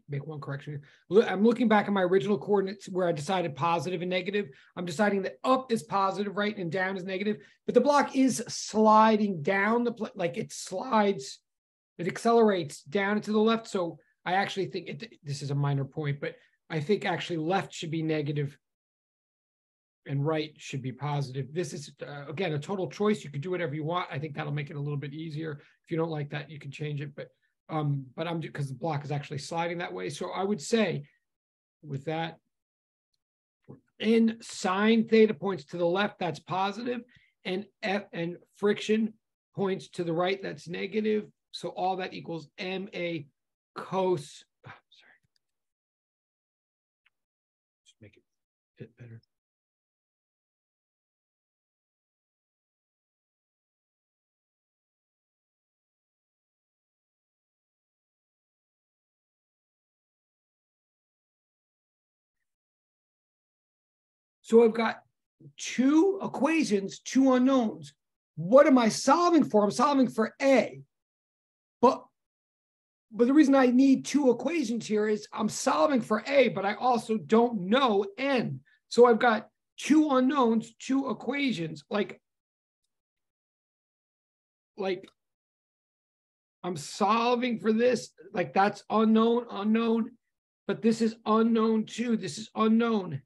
Make one correction. I'm looking back at my original coordinates where I decided positive and negative. I'm deciding that up is positive, right, and down is negative. But the block is sliding down the like it slides, it accelerates down to the left. So I actually think it, this is a minor point, but I think actually left should be negative and right should be positive. This is uh, again a total choice. You can do whatever you want. I think that'll make it a little bit easier. If you don't like that, you can change it. But um, but I'm just because the block is actually sliding that way. So I would say with that, in sine theta points to the left, that's positive, and F and friction points to the right, that's negative. So all that equals ma cos. Oh, sorry, just make it fit better. So I've got two equations, two unknowns. What am I solving for? I'm solving for A. But but the reason I need two equations here is I'm solving for A, but I also don't know N. So I've got two unknowns, two equations. Like, like I'm solving for this, like that's unknown, unknown, but this is unknown too. This is unknown.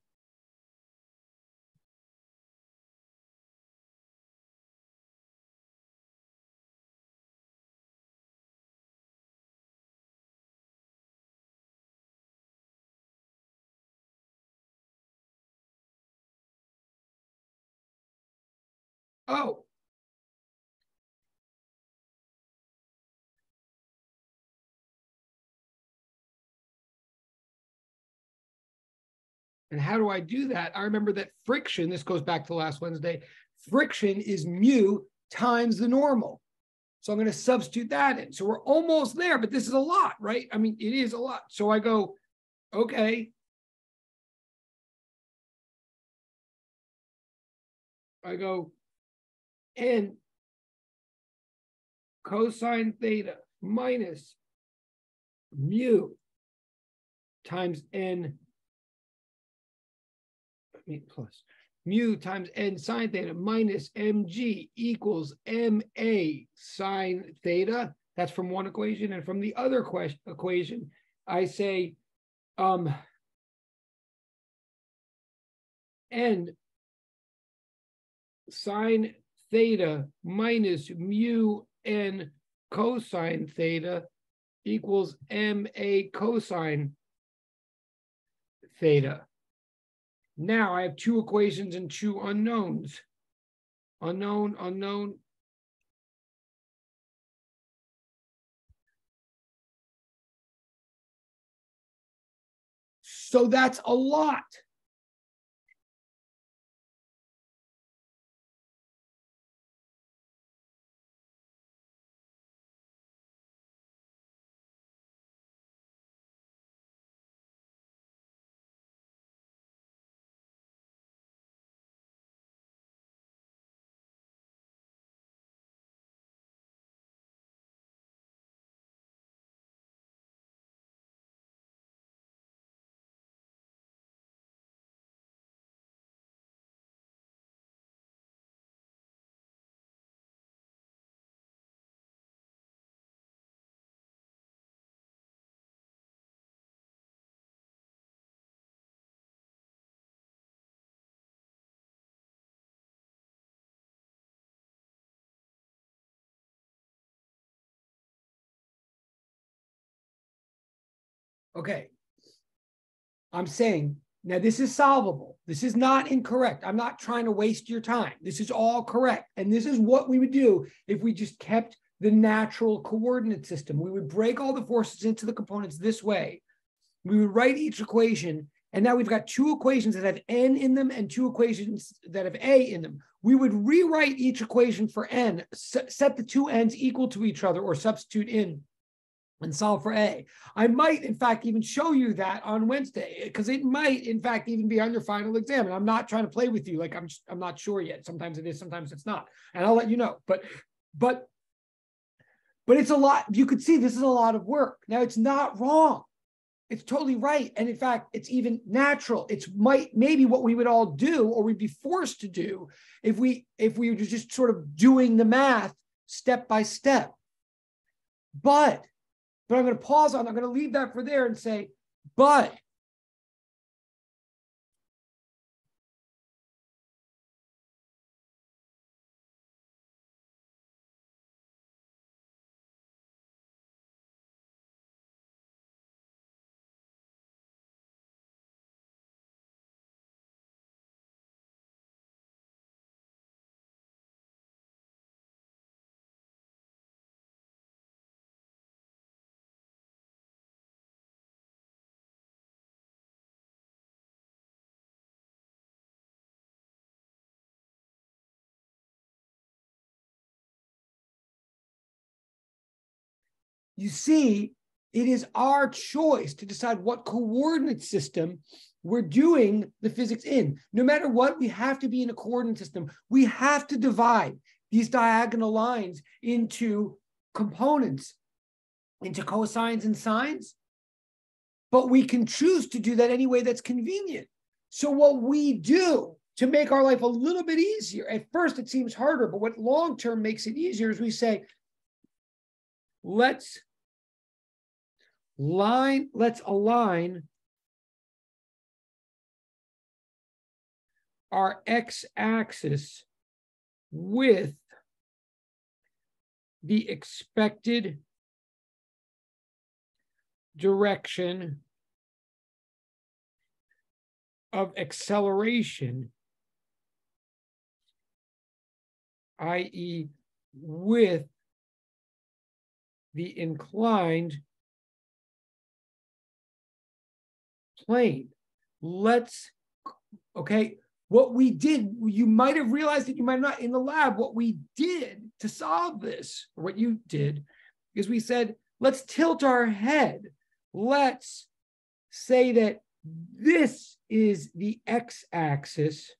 And how do I do that? I remember that friction, this goes back to last Wednesday, friction is mu times the normal. So I'm going to substitute that in. So we're almost there, but this is a lot, right? I mean, it is a lot. So I go, okay. I go and cosine theta minus mu times n plus mu times n sine theta minus mg equals ma sine theta. That's from one equation. And from the other question, equation, I say um, n sine theta minus mu n cosine theta equals ma cosine theta. Now I have two equations and two unknowns. Unknown, unknown. So that's a lot. Okay. I'm saying now this is solvable. This is not incorrect. I'm not trying to waste your time. This is all correct. And this is what we would do if we just kept the natural coordinate system. We would break all the forces into the components this way. we would write each equation, and now we've got two equations that have n in them and two equations that have a in them. We would rewrite each equation for n, set the two n's equal to each other, or substitute in and solve for A. I might, in fact, even show you that on Wednesday because it might, in fact, even be on your final exam. And I'm not trying to play with you. Like I'm, just, I'm not sure yet. Sometimes it is, sometimes it's not, and I'll let you know. But, but, but it's a lot. You could see this is a lot of work. Now it's not wrong. It's totally right, and in fact, it's even natural. It's might maybe what we would all do, or we'd be forced to do, if we if we were just sort of doing the math step by step. But but I'm going to pause on, I'm going to leave that for there and say, but you see, it is our choice to decide what coordinate system we're doing the physics in. No matter what, we have to be in a coordinate system. We have to divide these diagonal lines into components, into cosines and sines. But we can choose to do that any way that's convenient. So, what we do to make our life a little bit easier, at first it seems harder, but what long term makes it easier is we say, let's line, let's align our x-axis with the expected direction of acceleration, i.e. with the inclined plane. Let's, okay, what we did, you might have realized that you might not in the lab. What we did to solve this, or what you did, is we said, let's tilt our head. Let's say that this is the x axis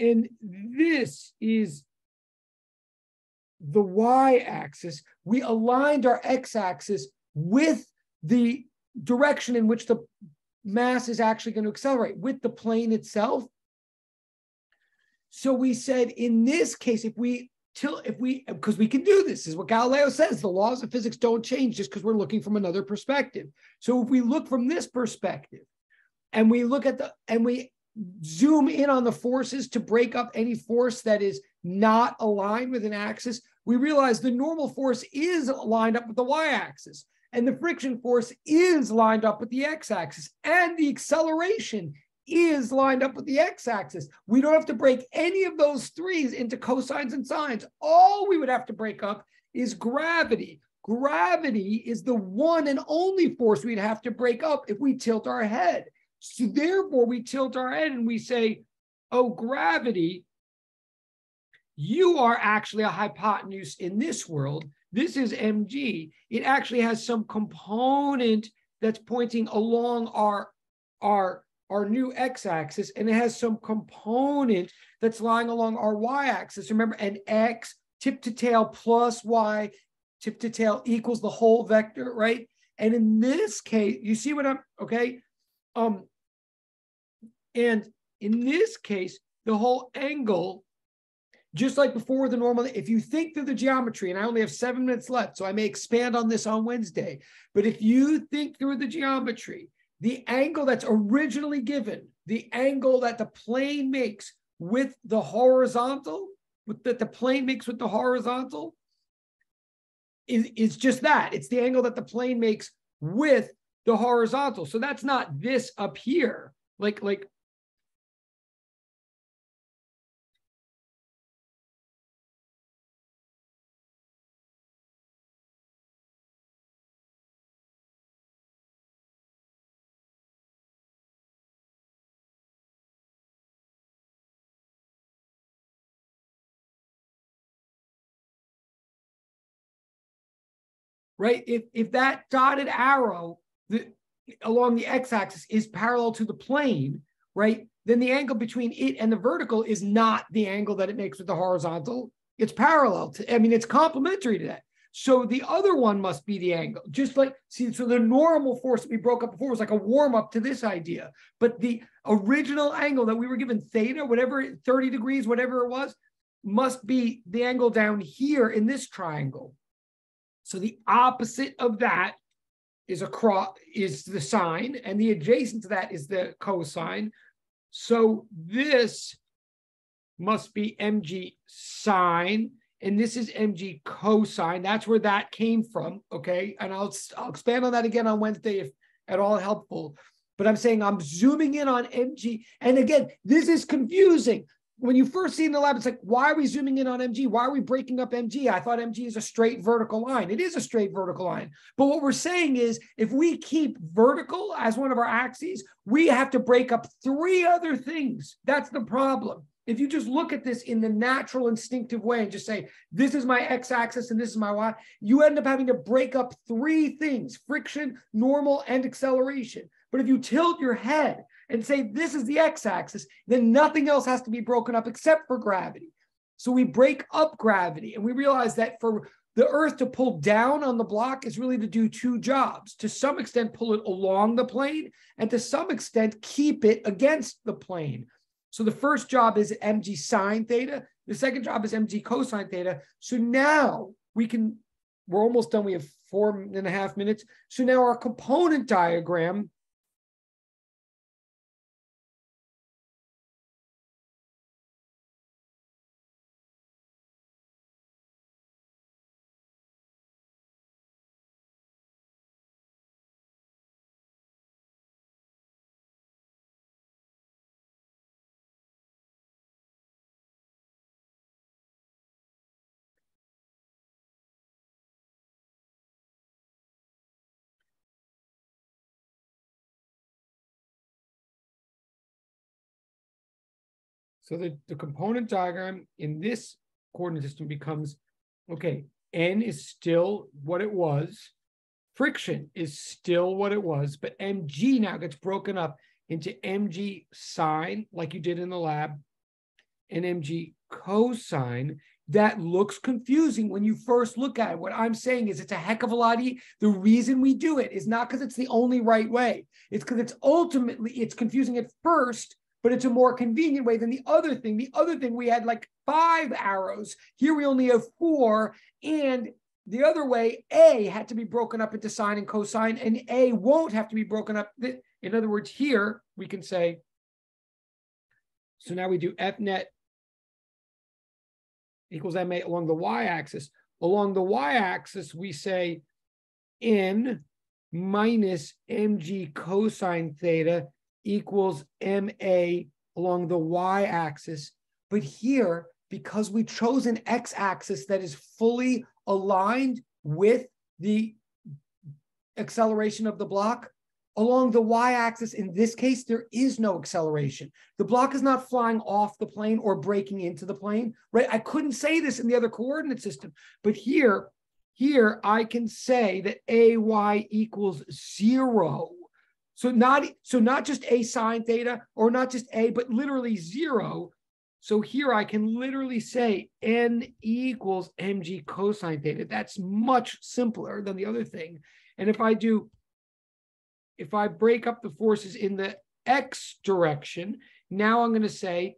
and this is the y axis, we aligned our x axis with the direction in which the mass is actually going to accelerate with the plane itself. So we said in this case, if we till if we because we can do this, is what Galileo says. The laws of physics don't change just because we're looking from another perspective. So if we look from this perspective and we look at the and we zoom in on the forces to break up any force that is not aligned with an axis, we realize the normal force is lined up with the y-axis, and the friction force is lined up with the x-axis, and the acceleration is lined up with the x-axis. We don't have to break any of those threes into cosines and sines. All we would have to break up is gravity. Gravity is the one and only force we'd have to break up if we tilt our head. So therefore, we tilt our head and we say, oh, gravity, you are actually a hypotenuse in this world. This is mg. It actually has some component that's pointing along our, our, our new x-axis, and it has some component that's lying along our y-axis. Remember, an x tip to tail plus y tip to tail equals the whole vector, right? And in this case, you see what I'm okay? Um, and in this case, the whole angle, just like before the normal, if you think through the geometry, and I only have seven minutes left, so I may expand on this on Wednesday, but if you think through the geometry, the angle that's originally given, the angle that the plane makes with the horizontal, with that the plane makes with the horizontal, is, is just that. It's the angle that the plane makes with the horizontal. So that's not this up here. Like, like right? If if that dotted arrow the, along the x-axis is parallel to the plane, right? Then the angle between it and the vertical is not the angle that it makes with the horizontal. It's parallel to, I mean, it's complementary to that. So the other one must be the angle, just like, see, so the normal force that we broke up before was like a warm up to this idea. But the original angle that we were given, theta, whatever, 30 degrees, whatever it was, must be the angle down here in this triangle. So the opposite of that is a cross is the sine, and the adjacent to that is the cosine. So this must be mg sine, and this is mg cosine. That's where that came from. Okay, and I'll I'll expand on that again on Wednesday if at all helpful. But I'm saying I'm zooming in on mg, and again, this is confusing when you first see in the lab, it's like, why are we zooming in on MG? Why are we breaking up MG? I thought MG is a straight vertical line. It is a straight vertical line. But what we're saying is if we keep vertical as one of our axes, we have to break up three other things. That's the problem. If you just look at this in the natural instinctive way and just say, this is my x axis and this is my y, you end up having to break up three things friction, normal, and acceleration. But if you tilt your head and say this is the x-axis, then nothing else has to be broken up except for gravity. So we break up gravity and we realize that for the earth to pull down on the block is really to do two jobs. To some extent, pull it along the plane, and to some extent, keep it against the plane. So the first job is mg sine theta. The second job is mg cosine theta. So now we can, we're almost done. We have four and a half minutes. So now our component diagram So the, the component diagram in this coordinate system becomes, okay, N is still what it was. Friction is still what it was, but mg now gets broken up into mg sine, like you did in the lab, and mg cosine. That looks confusing when you first look at it. What I'm saying is it's a heck of a lot. The reason we do it is not because it's the only right way. It's because it's ultimately, it's confusing at first but it's a more convenient way than the other thing. The other thing, we had like five arrows. Here we only have four. And the other way, A had to be broken up into sine and cosine, and A won't have to be broken up. In other words, here we can say, so now we do F net equals MA along the y-axis. Along the y-axis, we say N minus mg cosine theta equals MA along the y-axis. But here, because we chose an x-axis that is fully aligned with the acceleration of the block, along the y-axis, in this case, there is no acceleration. The block is not flying off the plane or breaking into the plane, right? I couldn't say this in the other coordinate system, but here, here I can say that AY equals zero so not so not just a sine theta or not just a, but literally zero. So here I can literally say n equals mg cosine theta. That's much simpler than the other thing. And if I do, if I break up the forces in the x direction, now I'm going to say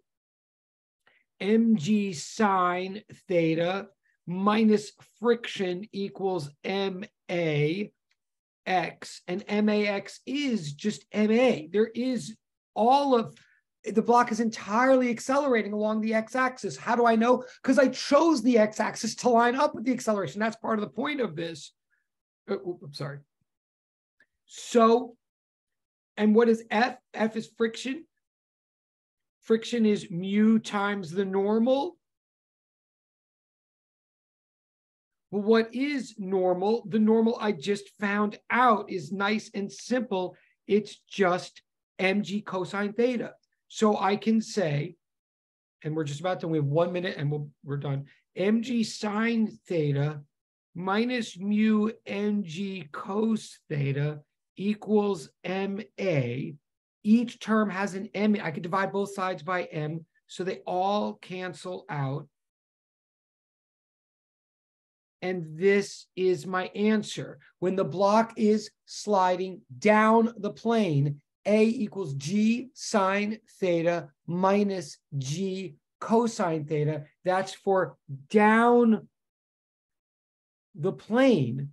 mg sine theta minus friction equals ma X and MAX is just MA. There is all of the block is entirely accelerating along the x axis. How do I know? Because I chose the x axis to line up with the acceleration. That's part of the point of this. Oh, I'm sorry. So, and what is F? F is friction. Friction is mu times the normal Well, what is normal? The normal I just found out is nice and simple. It's just mg cosine theta. So I can say, and we're just about done. We have one minute and we'll, we're done. mg sine theta minus mu mg cos theta equals ma. Each term has an m. I could divide both sides by m, so they all cancel out. And this is my answer. When the block is sliding down the plane, A equals G sine theta minus G cosine theta. That's for down the plane.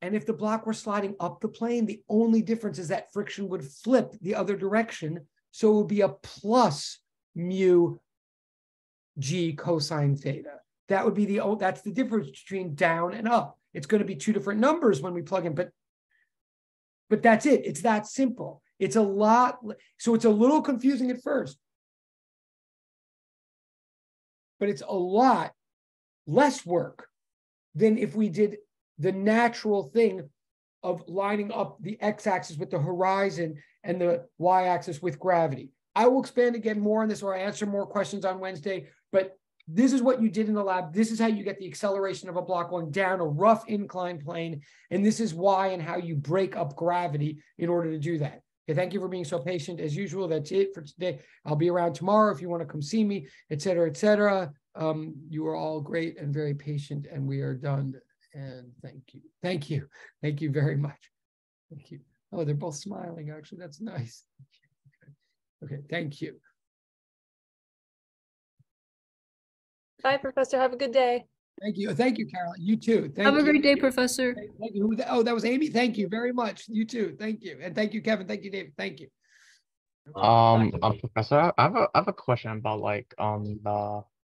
And if the block were sliding up the plane, the only difference is that friction would flip the other direction. So it would be a plus mu g cosine theta. That would be the oh, that's the difference between down and up. It's going to be two different numbers when we plug in, but but that's it. It's that simple. It's a lot. So it's a little confusing at first, but it's a lot less work than if we did the natural thing of lining up the x-axis with the horizon and the y-axis with gravity. I will expand again more on this or I answer more questions on Wednesday, but this is what you did in the lab. This is how you get the acceleration of a block going down a rough inclined plane. And this is why and how you break up gravity in order to do that. Okay, thank you for being so patient. As usual, that's it for today. I'll be around tomorrow if you want to come see me, et cetera, et cetera. Um, you are all great and very patient, and we are done. And thank you. Thank you. Thank you very much. Thank you. Oh, they're both smiling, actually. That's nice. <laughs> Okay, thank you. Bye, Professor. Have a good day. Thank you. Thank you, Carolyn. You too. Thank Have a you. great day, Professor. Thank you. Oh, that was Amy. Thank you very much. You too. Thank you. And thank you, Kevin. Thank you, David. Thank you. Um, uh, Professor, I have a I have a question about like um the